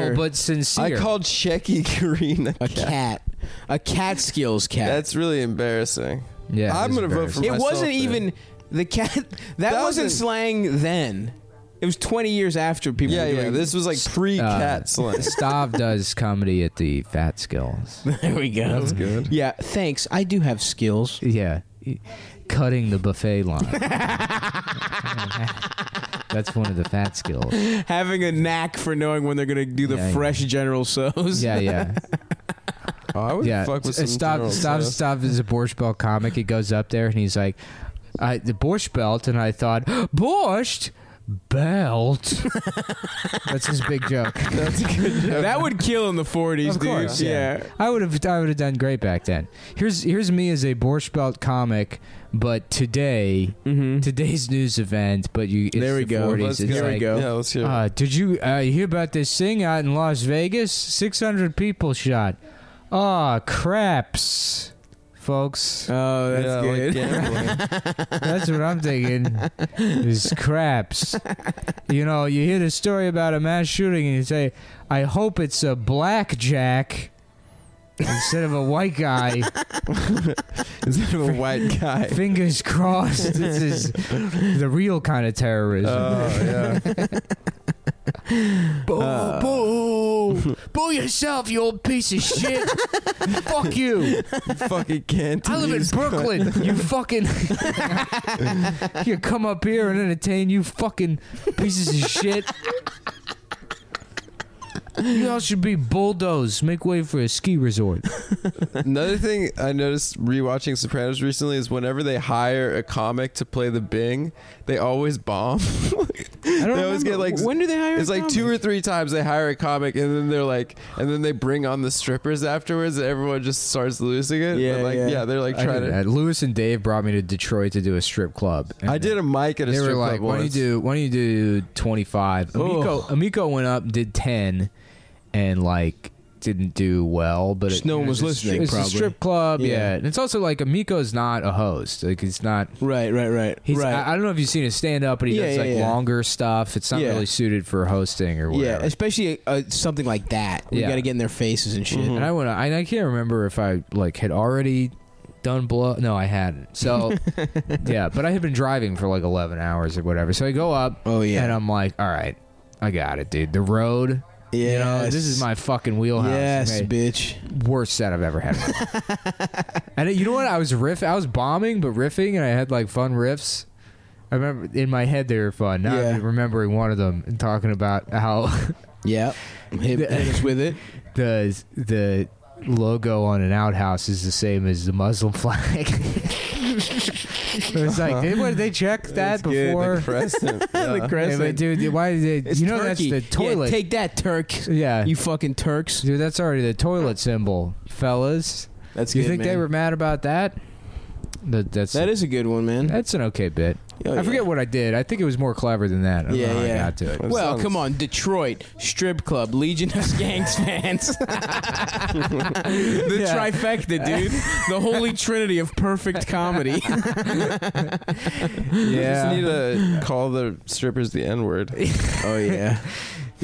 sincere. but sincere. I called Shecky Greene a A cat. cat. A Catskills cat. That's really embarrassing. Yeah, I'm gonna vote for it myself wasn't then. even the cat. That, That wasn't wasn't- slang then. It was 20 years after people. Yeah, were yeah. doing- This was like pre-cat Uh, slang. Stav does comedy at the Fat Skills. There we go. That's good. Yeah, thanks. I do have skills. Yeah, cutting the buffet line. That's one of the fat skills. Having a knack for knowing when they're going to do the Yeah, yeah. fresh General Tso's. Yeah, yeah, Oh, I would yeah. fuck with Uh, some Stop, General stop, Tso's. stop. Is a Borscht Belt comic. He goes up there and he's like, I, "The Borscht Belt," and I thought, "Borscht Belt." That's his big joke. That's a good joke. That would kill in the 40s, Of dude. course, yeah. I would have, I would have done great back then. Here's, here's me as a Borscht Belt comic, but today, Mm-hmm. today's news event. But you, it's There we the go. 40s. Let's It's Here we like, go. Yeah, let's hear. it. Uh, did you uh, hear about this thing out in Las Vegas? 600 people shot. Ah, craps, folks. Oh, that's yeah, good. Like. That's what I'm thinking. Is craps. You know, you hear the story about a mass shooting and you say, I hope it's a blackjack instead of a white guy. Instead of a white guy. Fingers crossed. This is the real kind of terrorism. Oh yeah. Boo, Uh. boo, boo yourself, you old piece of shit. Fuck you. fucking can't. I live in Brooklyn. You fucking. you come up here and entertain you fucking pieces of shit. You all should be bulldozed. Make way for a ski resort. Another thing I noticed rewatching Sopranos recently is whenever they hire a comic to play the Bing, they always bomb. I don't They always get, like, when do they hire? It's a like two or three times they hire a comic and then they're like, and then they bring on the strippers afterwards, and everyone just starts losing it. Yeah, But, like, yeah. they're like trying to. that. Lewis and Dave brought me to Detroit to do a strip club. And I did a mic at a They strip were like, club "Why don't you do? Why don't you do 25?" Amico, Oh. Amico went up, did 10, and like didn't do well, but Just it, no one it's was a stri- listening, It's a probably. strip club, yeah. Yeah. And it's also like Amiko's not a host. Like he's not. Right, right, right. He's, right. I, I don't know if you've seen his stand up, but he Yeah, does yeah, like yeah. longer stuff. It's not Yeah. really suited for hosting or whatever. yeah, especially uh, something like that. We Yeah. got to get in their faces and shit. And I went. I, I can't remember if I like had already done blow. No, I hadn't. So yeah, but I had been driving for like eleven hours or whatever. So I go up Oh yeah, and I'm like, all right, I got it, dude. The road. Yeah. You know, this is my fucking wheelhouse. yes, okay? bitch. worst set I've ever had. and uh, you know what? I was riff. I was bombing, but riffing, and I had like fun riffs. I remember in my head they were fun. Now Yeah. I'm remembering one of them and talking about how Yep. Hit, hit us with it. the the logo on an outhouse is the same as the Muslim flag. it was like, they, what, did they check that That's good, before? the crescent. the yeah. Hey, crescent. but dude, why did they? It's you know turkey. that's the toilet. Yeah, take that, Turk. yeah, You fucking Turks. dude, that's already the toilet symbol, fellas. That's you good, think they were mad about that? That, that's That is a good one, man. That's an okay bit. Oh, I yeah. forget what I did. I think it was more clever than that. I don't Yeah, know how yeah. I got to it. Well, sounds- come on, Detroit strip club, Legion of Skanks fans, the Yeah. trifecta, dude, the holy trinity of perfect comedy. You just Yeah. need to call the strippers the N word. oh yeah,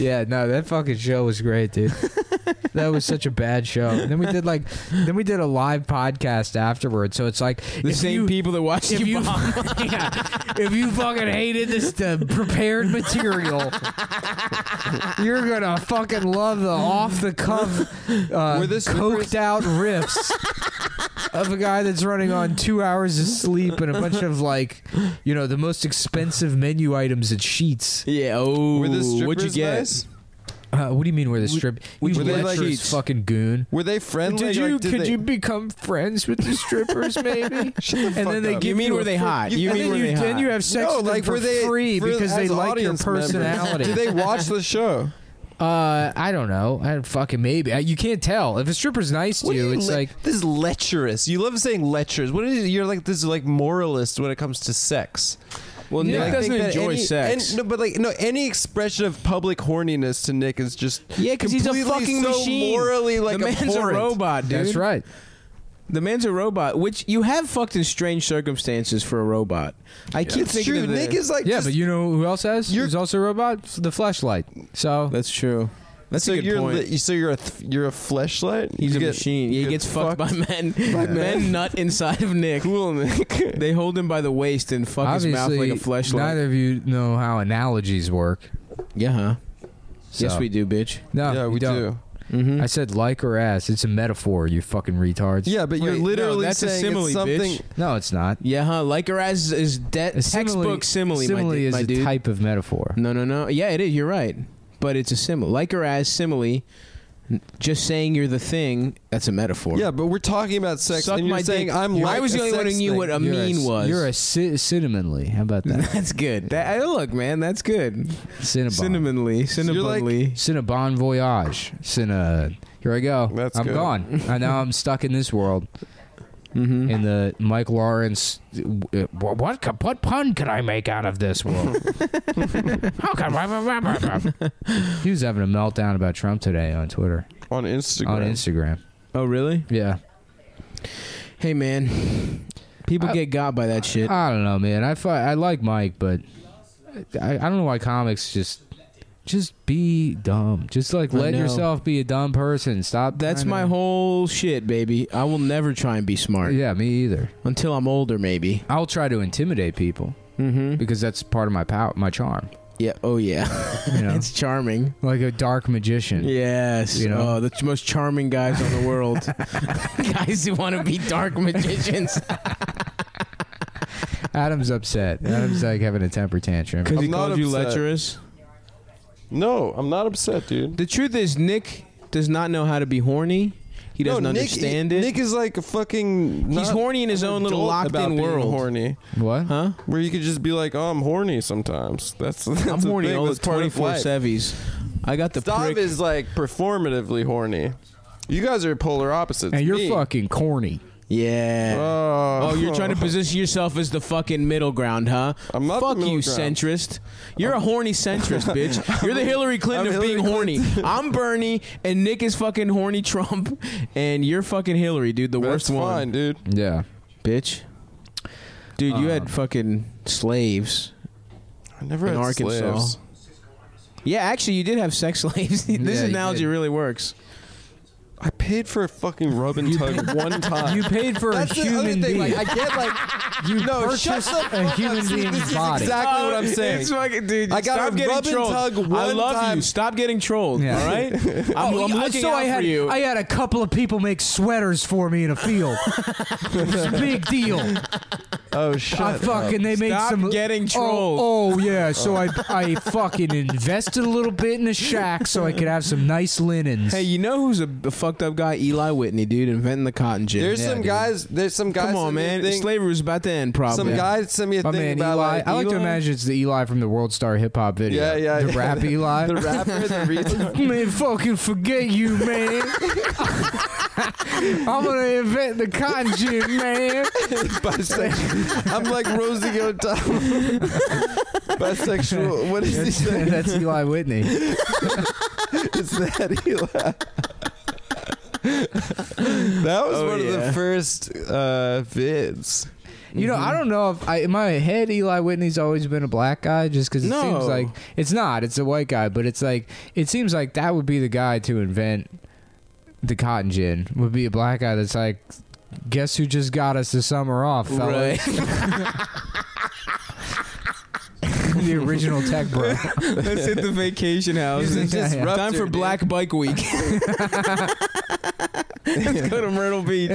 Yeah, no, that fucking show was great, dude. that was such a bad show. And then we did like, then we did a live podcast afterwards. So it's like the same you- people that watched If you, you, bomb. yeah, if you fucking hated this the prepared material, you're gonna fucking love the off the cuff, uh, Were the coked out riffs of a guy that's running on two hours of sleep and a bunch of like, you know, the most expensive menu items at Sheetz. yeah. Oh, the strippers what'd you get? Nice? Uh, what do you mean? Where the strip? would you you like lecherous fucking goon? Were they friendly? Did you? Like, did could they- you become friends with the strippers, maybe? Shut the and fuck then they up. give You mean were a they hot? You, and mean then were you, they then hot? you have sex no, with them like for they free for- because they as like your audience members. personality. Do they watch the show? Uh, I don't know. I fucking maybe. I, you can't tell if a stripper's nice to What do you. It's le- like this is lecherous. You love saying lecherous. What is it? You're like this is like moralist when it comes to sex. Well, You Nick like, doesn't think that enjoy any- sex. and- no, but like no, any expression of public horniness to Nick is just yeah, because he's a fucking so machine. morally like the man's abhorrent. a robot, dude. that's right. The man's a robot, which you have fucked in strange circumstances for a robot. I keep It's thinking true. of the, Nick is like Yeah, just- but you know who else has? You're- Who's also a robot? The fleshlight. So That's true. That's so a good you're point. li- so you're a th- you're a fleshlight. He's You a get- machine. Yeah, he gets fucked, by men. men nut inside of Nick. Cool, Nick. They hold him by the waist and fuck his mouth like a fleshlight. neither of you know how analogies work. yeah, huh? Yes, we do, bitch. No, yeah, you we don't. do. Mm-hmm. I said like or ass. It's a metaphor. You fucking retards. Yeah, but you're Wait, no, literally that's a saying simile, it's something. bitch. No, it's not. yeah, huh? Like or as is de- A simile- textbook simile, Simile my, di- is my a dude. type of metaphor. No, no, no. Yeah, it is. You're right. But it's a simile. Like or as simile. Just saying you're the thing. That's a metaphor. Yeah, but we're talking about sex, Suck and you're my saying dick. I'm You're- like I was a the only one sex who knew thing. what a You're mean a, was. You're a ci- cinnamonly. How about that? That's good. That, hey, look, man, that's good. Cinnabon. Cinnamonly, you're like- cinnabonly. Cinnabon voyage. Cinna. Here I go. That's I'm good. gone. I now I'm stuck in this world. mm-hmm. In the Mike Lawrence. uh, What what pun could I make out of this world? How can He was having a meltdown about Trump today on Twitter, on Instagram. on Instagram. oh, really? Yeah. Hey, man. People I- get got by that shit. I don't know, man. I I like Mike, but I, I don't know why comics just just be dumb. Just like I let know. yourself be a dumb person. Stop. That's my to- whole shit, baby. I will never try and be smart Yeah, me either. until I'm older, maybe. I'll try to intimidate people Mm-hmm. because that's part of my power, my charm. Yeah. Oh, yeah. You know, it's charming. like a dark magician. Yes. You know? Oh, the most charming guys on the world. guys who want to be dark magicians. Adam's upset. Adam's like having a temper tantrum. Because he called you upset. lecherous. No, I'm not upset, dude. The truth is, Nick does not know how to be horny. He doesn't no, Nick, understand it. Nick is like a fucking. He's not horny in his own little adult locked-in about being world. Horny, What? huh? where you could just be like, "Oh, I'm horny." Sometimes that's. that's I'm horny thing. all the That's part 24 sevies. I got the Stav prick. is like performatively horny. You guys are polar opposites. And you're Me, fucking corny. Yeah. Oh, Oh, you're trying to position yourself as the fucking middle ground, huh? I'm not the Fuck middle you, ground. centrist. You're a horny centrist, bitch. You're the Hillary Clinton I'm of being Hillary horny. I'm Bernie, and Nick is fucking horny Trump, and you're fucking Hillary, dude. The worst one, fine, dude. Yeah. bitch. Dude, you Um, had fucking slaves. I never In had Arkansas. slaves. Yeah, actually, you did have sex slaves. this Yeah, you analogy did. really works. I paid for a fucking rub and tug one time. You paid for That's a the other human thing. being. Like, I get like you no, shut purchased the a up. human See, being's this is body. exactly what I'm oh, saying. It's fucking, dude. I got stop a getting rub and trolled. tug I one love you. time. Stop getting trolled. Yeah. All right. I'm, Oh, I'm looking so out I had, for you. I had a couple of people make sweaters for me in a field. it's a big deal. Oh shit. I fucking they made Stop some getting Oh, trolled. oh yeah, so I I fucking invested a little bit in a shack so I could have some nice linens. Hey, you know who's a, a fucked up guy? Eli Whitney, dude, inventing the cotton gin. There's Yeah, some dude. guys. There's some guys. Come on, sent me a man. thing- Slavery was about to end, probably. Some guys sent me a My thing man about Eli. like I like to Eli. imagine it's the Eli from the World Star Hip Hop video. Yeah, yeah, The yeah. rap Eli. the rapper, the reason. man, fucking forget you, man. I'm gonna invent the cotton gin, man. bisexual. I'm like Rosie O'Donnell. bisexual. What is he say? That's Eli Whitney. It's that Eli. that was Oh, one of yeah. the first uh, vids. You know, I don't know if I in my head Eli Whitney's always been a black guy, just because it No. seems like it's not. It's a white guy, but it's like it seems like that would be the guy to invent the cotton gin. Would be a black guy that's like, guess who just got us the summer off, fellas? Right. the original tech bro. Let's hit the vacation house. It's just disruptor, time for dude. Black Bike Week. Let's go to Myrtle Beach.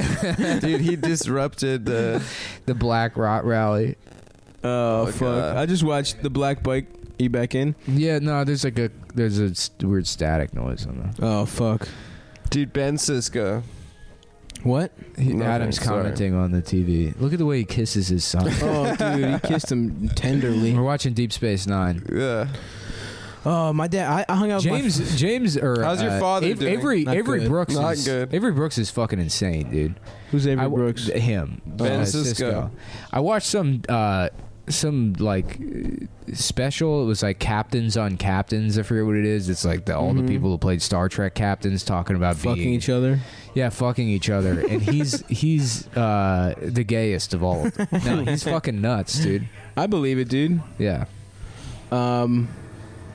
Dude, he disrupted the. the Black Rot Rally. Oh, Oh, fuck! God. I just watched the Black Bike. You back in? Yeah, no, there's like a there's a s- weird static noise on the. Oh fuck! Dude, Ben Sisko. What? He, Nothing, Adam's sorry. commenting on the TV. Look at the way he kisses his son. Oh, dude, he kissed him tenderly. We're watching Deep Space Nine. Yeah. Oh, my dad. I, I hung out. James, With James, or How's your uh, father Av- doing? Avery, Not Avery good. Brooks Not is good. Avery Brooks is fucking insane, dude. who's Avery I w- Brooks? Him, Ben uh, Sisko. I watched some, uh, some like special. It was like captains on captains. I forget what it is. It's like the, all Mhm. the people who played Star Trek captains talking about Fucking being, each other. yeah, fucking each other. And he's he's uh, the gayest of all. of them. No, he's fucking nuts, dude. I believe it, dude. Yeah. Um,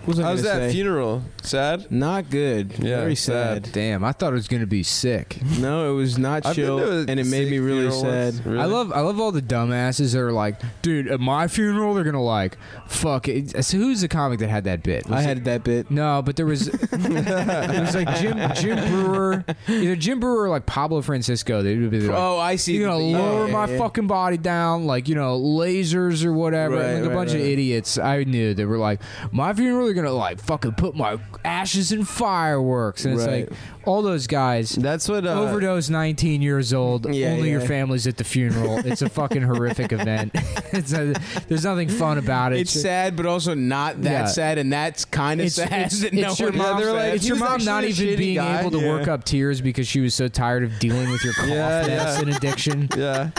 was I How's that say? funeral? Sad? Not good. Yeah, Very sad. sad. Damn, I thought it was gonna be sick. No, it was not I've been chill, to a and it made sick me really funeral sad. Really? I love I love all the dumbasses that are like, dude, at my funeral they're gonna like, fuck it. So who's the comic that had that bit? Was I it- had that bit. no, but there was it was like Jim Jim Breuer, either Jim Breuer or like Pablo Francisco. They would be like, Oh, I see. you're gonna oh, Yeah, lower yeah, my yeah. fucking body down, like you know, lasers or whatever. Right, and like a right, bunch of right. idiots I knew that were like, my funeral they're gonna like fucking put my ashes in fireworks, and it's like all those guys. That's what. Uh, Overdose, 19 years old. Yeah, only your family's at the funeral. It's a fucking horrific event. it's a, there's nothing fun about it. It's sad, but also not that Yeah. sad, and that's kind of It's, sad. it's, that it's no your mom. like, it's your mom not even being guy. able to work up tears because she was so tired of dealing with your cough Yeah, yeah. and addiction. Yeah.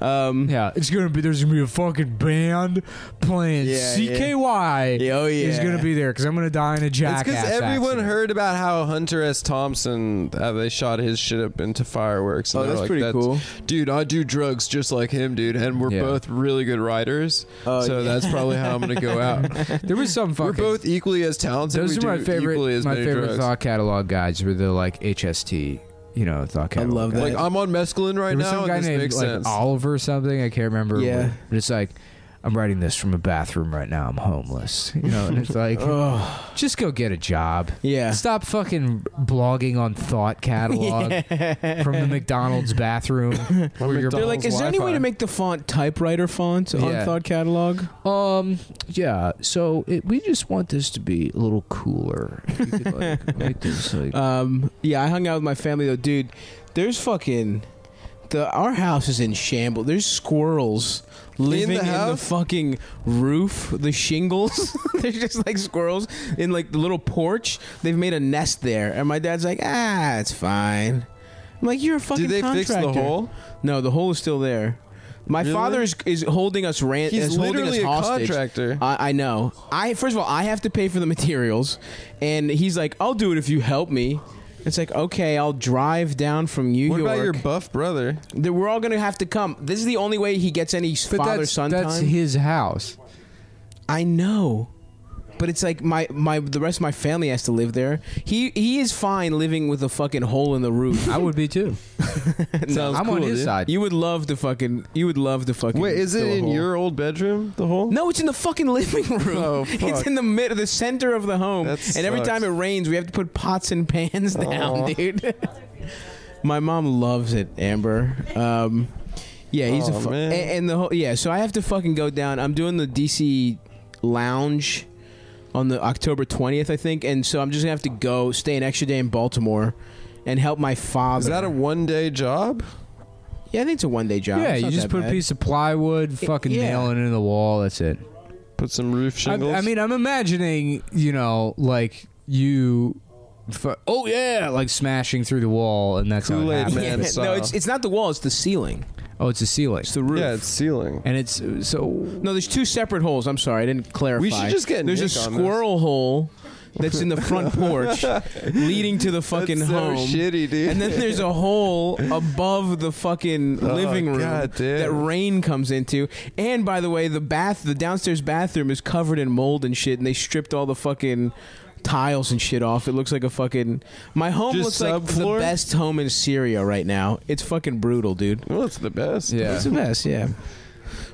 um, Yeah, it's gonna be. There's gonna be a fucking band playing Yeah, CKY. Yeah, oh, is gonna be there because I'm gonna die in a It's jackass. because everyone accident. heard about how Hunter S. Thompson, how they shot his shit up into fireworks. and Oh, that's like, pretty cool. Dude, I do drugs just like him, dude. And we're Yeah. both really good writers. Oh, so yeah. that's probably how I'm going to go out. There was some fucking. we're both equally as talented. those we are my favorite. As My favorite drugs. thought catalog guides were the like HST. You know, thought catalog. I love guides. that. Like, I'm on mescaline right there was now. some and guy this named makes like sense. Oliver or something. I can't remember. Yeah. but it's like I'm writing this from a bathroom right now. I'm homeless. You know, and it's like Oh, just go get a job. yeah. Stop fucking blogging on Thought Catalog from the McDonald's bathroom. where you're They're like, is there any way to make the font typewriter font on Yeah. Thought Catalog? Um, yeah. So it, we just want this to be a little cooler. If you could, like, make this like. Um, yeah, I hung out with my family though, dude. There's fucking the our house is in shambles. There's squirrels living in the, house? fucking roof, the shingles. They're just like squirrels in like the little porch. They've made a nest there, and my dad's like, ah, it's fine. I'm like, you're a fucking Did they fix the hole? No, the hole is still there. My Really? father is, is holding us ran. He's is holding us literally a hostage. contractor. I, I know. I first of all, I have to pay for the materials, and he's like, "I'll do it if you help me." It's like, okay, I'll drive down from New What York. about your buff brother? That we're all gonna have to come. This is the only way he gets any But father that's, son that's time. his house. I know. But it's like my, my the rest of my family has to live there. He he is fine living with a fucking hole in the roof. I would be too. Sounds I'm cool, on his dude. side. You would love to fucking you would love to fucking Wait, is it fill a in hole. your old bedroom? The hole? No, it's in the fucking living room. Oh, It's in the mid, the center of the home. That and every sucks. time it rains, we have to put pots and pans down, Aw. dude. My mom loves it, Amber. Um, yeah, he's a Aw, fu- man. and, and the whole yeah. So I have to fucking go down. I'm doing the DC lounge on the October 20th, I think, and so I'm just gonna have to go stay an extra day in Baltimore and help my father. Is that a one day job? yeah? I think it's a one day job. yeah, It's you not just that put bad. a piece of plywood, fucking yeah. nail it into the wall. That's it. Put some roof I, shingles. I mean, I'm imagining, you know, like you. Fu- oh yeah, like smashing through the wall, and that's how it Kool-Aid happens. Man no, style. it's it's not the wall; it's the ceiling. Oh, it's a ceiling, It's the roof. yeah, it's ceiling. and it's so. No, there's two separate holes. I'm sorry, I didn't clarify. We should just get There's a Nick on this. squirrel hole that's in the front porch, leading to the fucking That's so home. shitty, dude. And then there's a hole above the fucking Oh, living room God damn. that rain comes into. And by the way, the bath, the downstairs bathroom is covered in mold and shit, and they stripped all the fucking tiles and shit off. It looks like a fucking. My home Just looks like the best home in Syria right now. It's fucking brutal, dude. well, it's the best. Yeah. It's the best, yeah.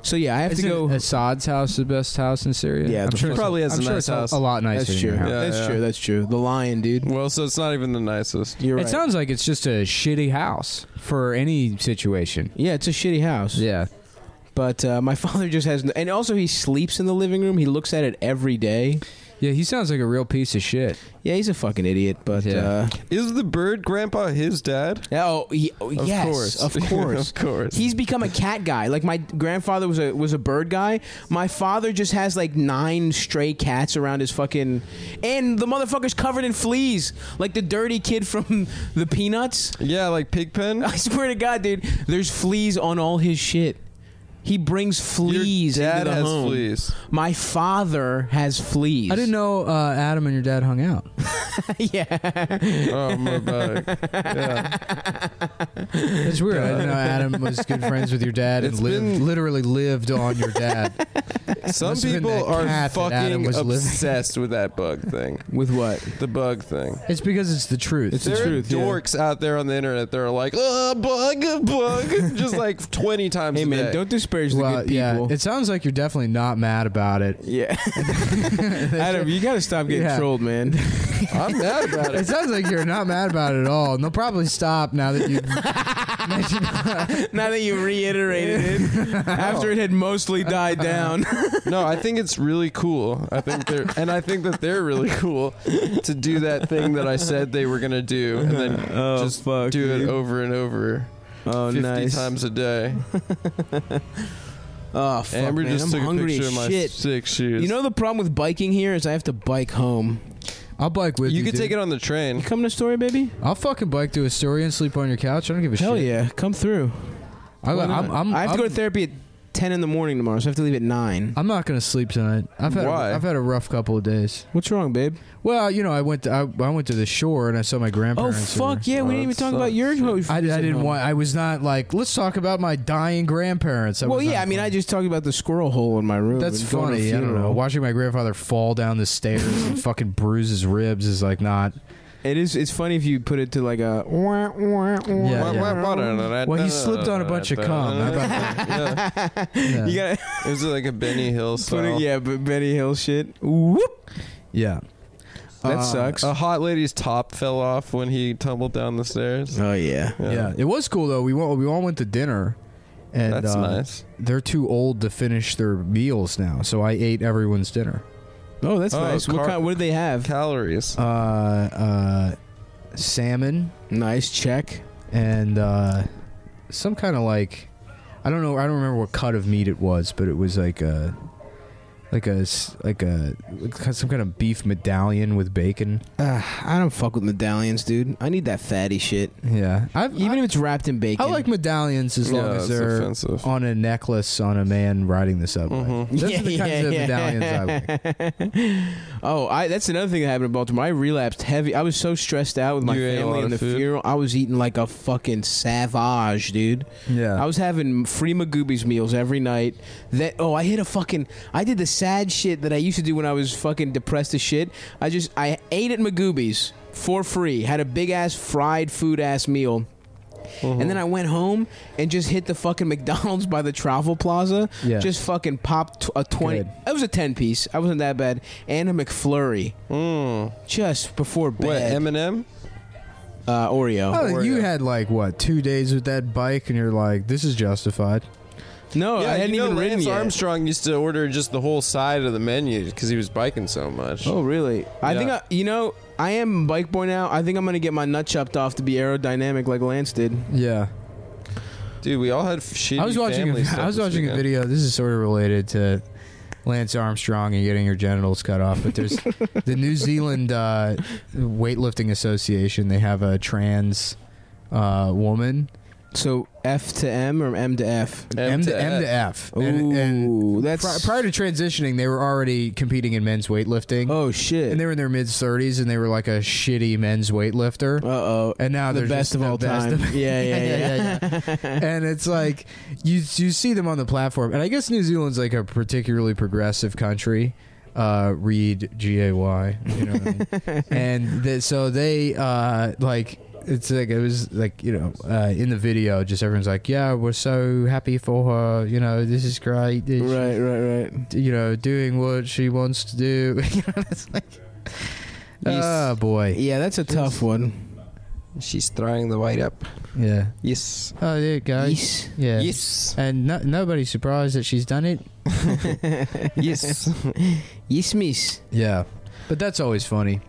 So yeah, I have Isn't to go. Assad's house the best house in Syria? Yeah, I'm the sure Probably has I'm a sure nice it's a- house. A lot nicer. That's than true. your house. Yeah, that's yeah. true. That's true. The lion, dude. Well, so it's not even the nicest. You're right. It sounds like it's just a shitty house for any situation. yeah, it's a shitty house. Yeah. But uh, my father just has, and also he sleeps in the living room. He looks at it every day. Yeah, he sounds like a real piece of shit. Yeah, he's a fucking idiot. But Yeah. uh, Is the bird grandpa his dad? oh, he, oh, Of yes, course. of course. of course. He's become a cat guy. Like my grandfather was a was a bird guy. My father just has like nine stray cats around his fucking, and the motherfucker's covered in fleas, like the dirty kid from the Peanuts. yeah, like Pigpen. I swear to God, dude, there's fleas on all his shit. He brings fleas Your dad into the has home. fleas. My father has fleas. I didn't know uh, Adam and your dad hung out. yeah. Oh, my bad. Yeah. It's weird. I didn't know Adam was good friends with your dad and lived, been- literally lived on your dad. Some Must have been people that are cat that Adam fucking was living- obsessed with that bug thing. With what? The bug thing. It's because it's the truth. It's the there truth, are yeah. dorks out there on the internet that are like, "Uh, bug, a bug," just like twenty times. Hey a man, day. don't disparage the well, good yeah. people. It sounds like you're definitely not mad about it. yeah. Adam, you gotta stop getting Yeah. trolled, man. I'm mad about It it. sounds like you're not mad about it at all. And they'll probably stop now that you mentioned. now that you reiterated it after it had mostly died down. No, I think it's really cool. I think they're, and I think that they're really cool to do that thing that I said they were gonna do, and then Oh, just fuck, do it over and over, oh, fifty nice. times a day. Oh, fuck, Amber man. just I'm took a hungry picture as of my shit. sick shoes. You know the problem with biking here is I have to bike home. I'll bike with you. you could dude. take it on the train. You coming to Story, baby? I'll fucking bike to Astoria and sleep on your couch. I don't give a Hell shit. yeah, come through. I, Why I'm. I'm, I have to I'm, go to therapy at ten in the morning tomorrow, so I have to leave at nine. I'm not gonna sleep tonight. I've had Why? A, I've had a rough couple of days. What's wrong, babe? Well, you know, I went to, I, I went to the shore and I saw my Oh grandparents. who were- fuck yeah, we Oh, didn't even that talk about sucks. your. I, I didn't want. I was not like. Let's talk about my dying grandparents. I Well, yeah, I mean, I just talked about the squirrel hole in my room. That's and going to a funny. I don't know. Watching my grandfather fall down the stairs and fucking bruise his ribs is like not. It is. It's funny if you put it to like a. Yeah, yeah. Well, he slipped on a bunch of cum. How about yeah. Yeah. You gotta It was like a Benny Hill put style. Yeah, but Benny Hill shit. Whoop. yeah. That Uh, sucks. A hot lady's top fell off when he tumbled down the stairs. oh yeah. yeah, It was cool though. We went, we all went to dinner, and That's uh, nice. They're too old to finish their meals now, so I ate everyone's dinner. Oh, that's Oh, nice. car- what kind? What do they have? Calories. Uh, uh, salmon Nice check. and uh, some kind of like I don't know. I don't remember what cut of meat it was, but it was like uh like a s- like a like some kind of beef medallion with bacon. Uh, I don't fuck with medallions, dude. I need that fatty shit. Yeah, I've, Even I, if it's wrapped in bacon. I like medallions as long Yeah, as they're offensive. on a necklace on a man riding the subway. Mhm. Those are the kinds of medallions I like. oh, I that's another thing that happened in Baltimore. I relapsed heavy. I was so stressed out with my You family and the food? funeral. I was eating like a fucking savage, dude. Yeah, I was having free Magooby's meals every night. That oh, I hit a fucking. I did the sad shit that I used to do when I was fucking depressed as shit. I just I ate at Magooby's for free. Had a big ass fried food ass meal. And then I went home and just hit the fucking McDonald's by the Travel Plaza. Yeah. Just fucking popped a 20. Good. It was a 10 piece. I wasn't that bad. And a McFlurry. Mm. Just before What bed. M&M? uh, Oreo. Oh, you had like what two days with that bike, and you're like, this is justified. No, yeah, I hadn't you know even ridden Lance yet. Armstrong used to order just the whole side of the menu because he was biking so much. Oh, really? I think I, you know. I am bike boy now. I think I'm gonna get my nut chopped off to be aerodynamic like Lance did. Yeah, Dude, we all had shitty I was watching. family A, stuff I was this watching a weekend. video. This is sort of related to Lance Armstrong and getting your genitals cut off. But there's the New Zealand uh, weightlifting association. They have a trans uh, woman, So F to M or M to F? M, to M to F. Ooh, And, and that's pri- prior to transitioning, they were already competing in men's weightlifting. Oh shit! And they were in their mid 30s, and they were like a shitty men's weightlifter. uh oh. And now The they're best just of the all best time. of- Yeah, yeah, yeah. yeah. and it's like you you see them on the platform, and I guess New Zealand's like a particularly progressive country. Uh, read G A Y, you know, I mean? and th- so they uh like it's like it was like you know uh, in the video, just everyone's like, yeah, we're so happy for her, you know, this is great, This- Right, right, right. you know, doing what she wants to do. you know, it's like, oh boy, Yeah, that's a tough one. She's throwing the weight up. yeah. Yes. Oh, there it goes. Yes. Yeah. Yes. And no, nobody's surprised that she's done it. yes. Yes, miss. Yeah. But that's always funny.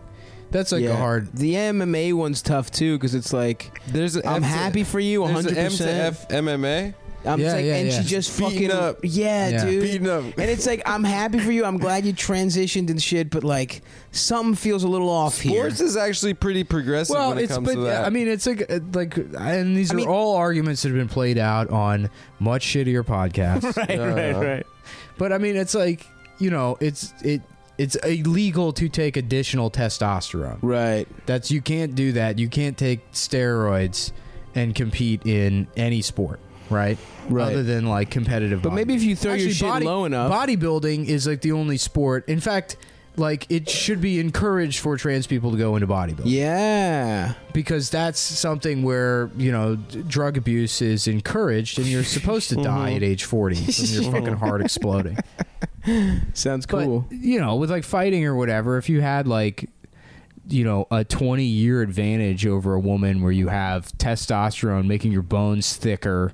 That's like yeah. a hard. The MMA one's tough too because it's like There's an I'm F to- happy for you, There's 100. an M to percent F MMA. I'm Yeah, just like, yeah, and yeah. she just Beaten fucking up. Yeah, Yeah. dude. Beating up. And it's like I'm happy for you. I'm glad you transitioned and shit, but like something feels a little off here. Sports here. is actually pretty progressive Well, when it it's comes but to that. I mean it's like uh, like and these I are mean- all arguments that have been played out on much shittier podcasts. right, Yeah, right, right. but I mean it's like you know it's it it's illegal to take additional testosterone. Right. That's you can't do that. You can't take steroids and compete in any sport, right? Right. Other than like competitive. But maybe if you throw your shit body- low enough. bodybuilding is like the only sport. In fact, like it should be encouraged for trans people to go into bodybuilding yeah. because that's something where you know d- drug abuse is encouraged and you're supposed to die at mm-hmm. age 40 from your fucking heart exploding. Sounds But cool. you know, with like fighting or whatever, if you had like you know a 20 year advantage over a woman where you have testosterone making your bones thicker,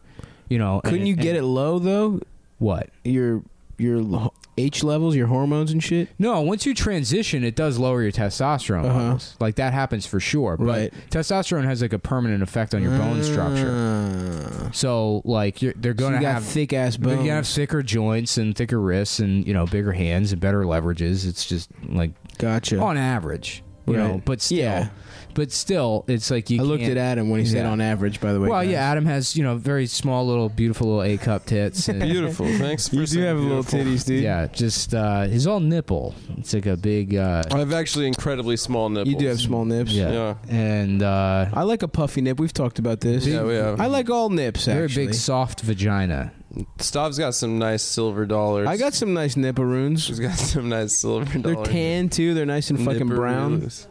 you know, Couldn't and- you get it low though? What? Your your H levels, your hormones and shit. No, once you transition, it does lower your testosterone Uh-huh. levels. Like that happens for sure. But Right. testosterone has like a permanent effect on your bone structure. Ah. So like you're, they're So going you to got have thick ass bones. gonna have thicker joints and thicker wrists and you know bigger hands and better leverages. It's just like gotcha. on average, you know. Right. But still, Yeah. But still, it's like you. I looked can't- at Adam when he said Yeah. on average. By the way. Well, guys. yeah, Adam has you know very small little beautiful little A cup tits. And, beautiful. Thanks for You do saying have little beautiful. titties, dude. yeah, just uh, his all nipple. It's like a big. Uh, I have actually incredibly small nipples. You do have small nips. yeah. Yeah. and uh, I like a puffy nip. We've talked about this. Yeah, we have. I like all nips. very Actually, big soft vagina. Stav's got some nice silver dollars. I got some nice nipperoons. She's got some nice silver dollars. They're dollars. tan too. They're nice and fucking brown. Nipperoos.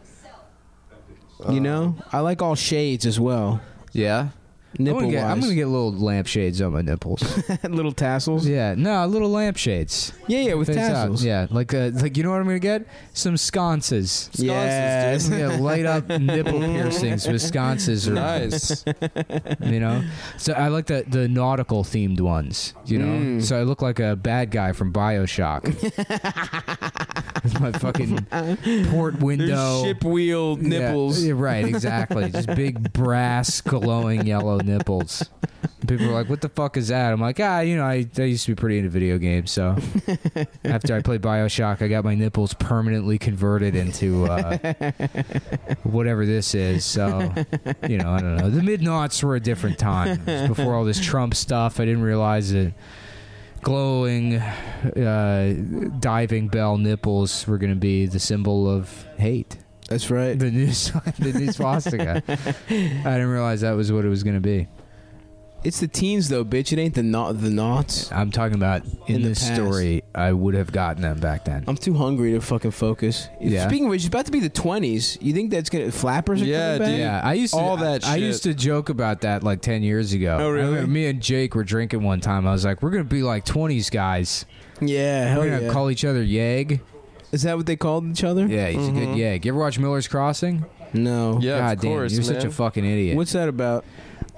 You know, I like all shades as well. Yeah, I'm Nipple gonna, get, I'm wise, gonna get little lampshades on my nipples. little tassels. Yeah, yeah, no, little lampshades. yeah, yeah, with Face out. tassels. Yeah, like uh, like you know what I'm gonna get? Some sconces. Yes. I'm light up nipple piercings with sconces. Or, Nice. You know, so I like the the nautical themed ones. You know, Mm. so I look like a bad guy from Bioshock. with my fucking port window. Ship wheel nipples. Yeah, right, exactly. Just big brass glowing yellow nipples. people are like, "What the fuck is that?" I'm like, "Ah, you know, I, I used to be pretty into video games. So after I played Bioshock, I got my nipples permanently converted into uh, whatever this is. So you know, I don't know. The mid noughts were a different time. It was before all this Trump stuff. I didn't realize that glowing uh, diving bell nipples were going to be the symbol of hate. That's right. The new the new swastika. I didn't realize that was what it was going to be. It's the teens though, bitch. It ain't the not the knots. I'm talking about in, In the this past. story. I would have gotten them back then. I'm too hungry to fucking focus. Yeah. Speaking of which, it's about to be the 20s. You think that's gonna flappers? Are Yeah, coming back? dude. Yeah, I used to, All that I shit. used to joke about that like ten years ago. Oh, really? I remember me and Jake were drinking one time. I was like, "We're gonna be like twenties guys. Yeah. Hell we're gonna yeah. call each other Yeg." Is that what they called each other? Yeah, he's a good Mhm. Yeg. You ever watch Miller's Crossing? No. Yeah, God of damn, course, you're man. such a fucking idiot. What's that about?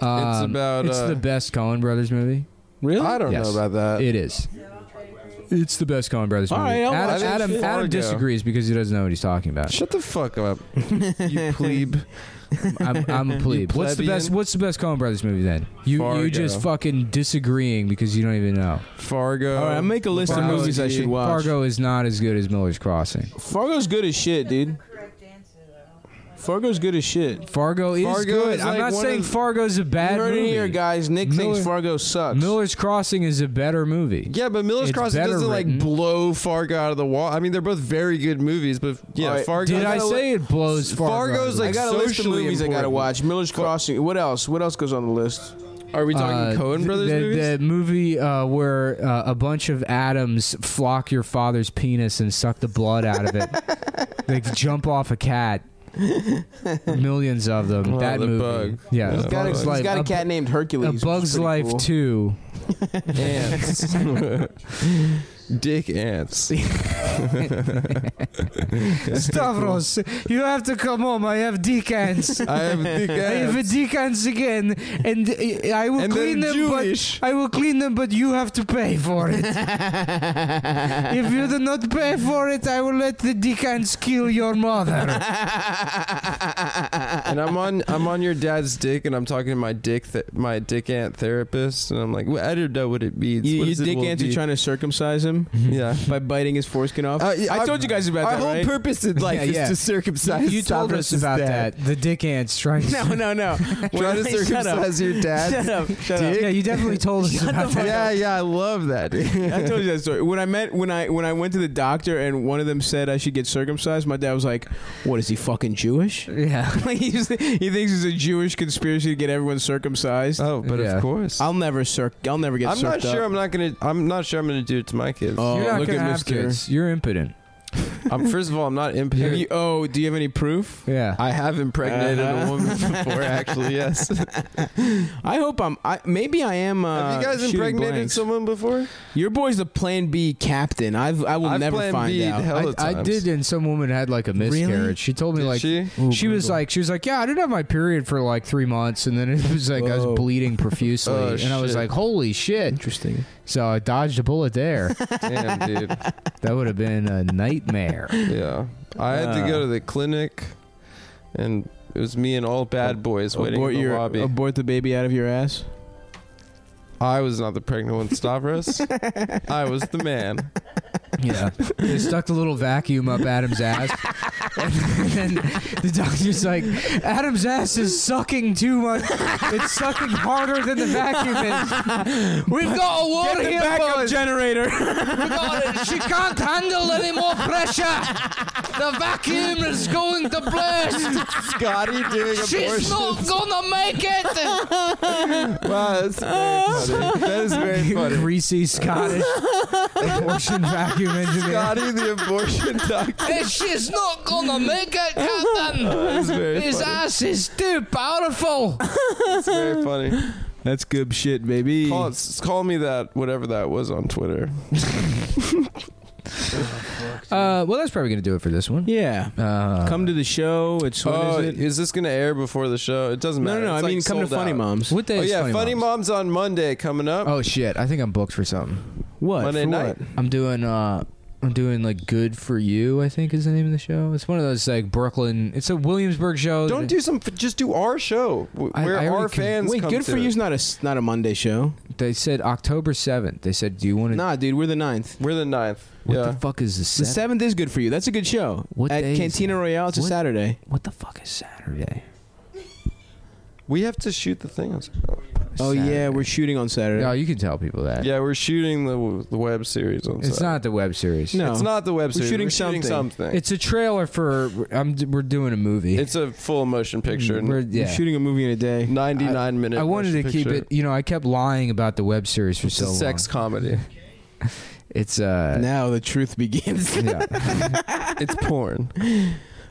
Um, about, It's uh, the best Coen Brothers movie. Really? I don't Yes. know about that. It is. It's the best Coen Brothers All movie. right, I'll Adam, watch it. Adam, Fargo. Adam disagrees because he doesn't know what he's talking about. Shut the fuck up, you plebe. I'm, I'm a plebe. What's the best? plebeian. What's the best Coen Brothers movie then? You Fargo. you just fucking disagreeing because you don't even know. Fargo. All right, I'll make a list of Fargo. movies I should watch. Fargo is not as good as Miller's Crossing. Fargo's good as shit, dude. Fargo's good as shit. Fargo is Fargo good. is I'm like not one saying of- Fargo's a bad heard movie. here, guys. Nick Miller- thinks Fargo sucks. Miller's Crossing is a better movie. Yeah, but Miller's It's Crossing better doesn't written. like blow Fargo out of the wall. I mean, they're both very good movies, but yeah, All right, Fargo. Did I say it blows Fargo? Fargo's I like got a list of socially movies I gotta important. watch. Miller's Crossing. What else? What else goes on the list? Are we talking Uh, Coen th- Brothers the, movies? The movie uh, where uh, a bunch of atoms flock your father's penis and suck the blood out of it. they jump off a cat. Millions of them. Oh, that the movie. bug. Yeah, Yeah. a He's got, a, Bug's he's Life. got a A cat named Hercules. which is Bug's Life cool. 2. ants. Dick ants. Stavros, you have to come home. I have decans. I have dick ants. I have dick ants. again, and uh, I will And clean them. Jewish. But I will clean them, but you have to pay for it. if you do not pay for it, I will let the decans kill your mother. And I'm on I'm on your dad's dick, and I'm talking to my dick th- my dick ant therapist, and I'm like, well, I don't know what would it means. You, dick ants are trying to circumcise him Yeah. by biting his foreskin off. Uh, yeah, I our- told you guys about Our that, whole right? purpose in life Yeah, yeah. is to circumcise. you told us about dad. that. The dick ants trying no, no, no. Trying to circumcise your dad. Shut up. Shut up. Yeah, you definitely told us about that. Yeah, yeah, I love that. Dude. I told you that story. When I met when I when I went to the doctor and one of them said I should get circumcised, my dad was like, "What is he fucking Jewish?" Yeah. like he's, he thinks it's a Jewish conspiracy to get everyone circumcised. Oh, but Yeah. of course. I'll never circ. I'll never get. I'm not circed sure. Up. I'm not gonna. I'm not sure. I'm gonna do it to my kids. Oh, You're not look gonna at have Mister. kids. You're impotent. I'm, first of all, I'm not Have impotent. you, oh, do you have any proof? Yeah. I have impregnated Uh-huh. a woman before, actually. Yes. I hope I'm. I, maybe I am. Uh, have you guys impregnated blanks. someone before? Your boy's a Plan B captain. I've. I will I've never find B'd out. hell- I, I did, and some woman had like a miscarriage. She told me Did like she? she was like she was like yeah I didn't have my period for like three months, and then it was like I was bleeding profusely, Oh, and I was like holy shit. Interesting. So I dodged a bullet there. Damn, dude. that would have been a nightmare. Yeah. I had to go to the clinic, and it was me and all bad boys waiting abort in the your lobby. abort the baby out of your ass. I was not the pregnant one, Stavros. I was the man. Yeah, they stuck the little vacuum up Adam's ass, and then the doctor's like, "Adam's ass is sucking too much. It's sucking harder than the vacuum is. We've got a war Get the here, backup boys. generator. We got it. She can't handle any more pressure. The vacuum is going to burst. Scotty doing She's not gonna make it. Wow, that's very funny. That is very funny. Greasy Scottish abortion vacuum engineer. Scotty, the abortion doctor. Hey, she's not gonna make it, Captain. That's very His funny. ass is too powerful. That's very funny. That's good shit, baby. Call, s- call me that, whatever that was on Twitter. Uh, well, that's probably gonna do it for this one. Yeah. Uh, Come to the show. It's when oh, is it? is this going to air before the show? It doesn't no, matter. no, no. I It's, mean, like, come to sold Funny out. Moms. what day Oh is yeah, Funny, Funny Moms? Moms on Monday coming up. Oh shit, I think I'm booked for something. What? Monday For night. what? I'm doing uh I'm doing like "Good for You." I think is the name of the show. It's one of those like Brooklyn. It's a Williamsburg show. Don't do some. Just do our show w- I- where I already our can- fans. Wait, come good to for it. you's not a s- not a Monday show. They said October seventh. They said, "Do you want to?" Nah, dude, we're the ninth. We're the ninth. What yeah. the fuck is the seventh? The seventh? seventh is good for you. That's a good show. What At day Cantina it? Royale, it's a Saturday. What the fuck is Saturday? we have to shoot the thing. On, Oh yeah, we're shooting on Saturday. No, you can tell people that. yeah, we're shooting the the web series on. It's Saturday. not the web series. No. It's not the web We're series. shooting we're shooting something. something. It's a trailer for. I'm. We're doing a movie. It's a full motion picture. We're, We're shooting a movie in a day. 99 minute. I wanted to motion keep it. You know, I kept lying about the web series for It's so a long. sex comedy. It's uh. now the truth begins. yeah. it's porn.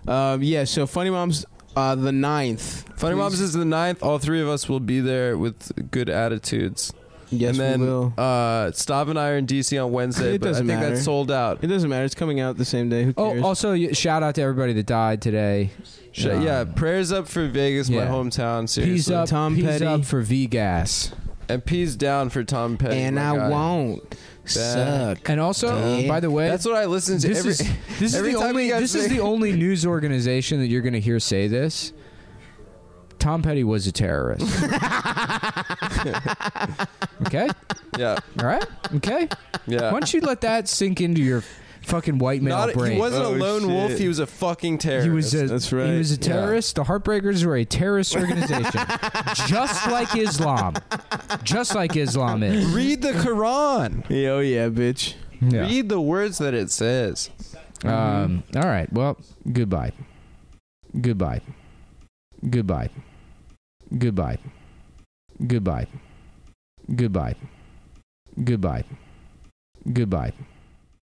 um, yeah. So Funny Moms, uh, the ninth. Funny Please- Moms is the ninth. All three of us will be there with good attitudes. Yes, and then we will. uh Stav and I are in DC on Wednesday, It but I doesn't think matter. that's sold out. It doesn't matter. It's coming out the same day. Who cares? Oh, also y- shout out to everybody that died today. Sh- Um, yeah, prayers up for Vegas, my yeah. hometown. Peace Seriously, up, Tom peace Petty. up for V Gas. and peace down for Tom Petty. and my I guy. won't suck. And also, Yeah. Uh, by the way, That's what I listen to this every. is this is the only this is the only news organization that you're going to hear say this. Tom Petty was a terrorist. okay, yeah, all right, okay. yeah. Why don't you let that sink into your fucking white male Not a- brain. he wasn't Oh, a lone shit. wolf. He was a fucking terrorist. he was a That's right. he was a Yeah. terrorist. The Heartbreakers were a terrorist organization, just like Islam, just like Islam is. Read the Quran. Oh yeah, bitch. Yeah. Read the words that it says. Um, all right. Well, goodbye. Goodbye. Goodbye. Goodbye. Goodbye. Goodbye. Goodbye. Goodbye.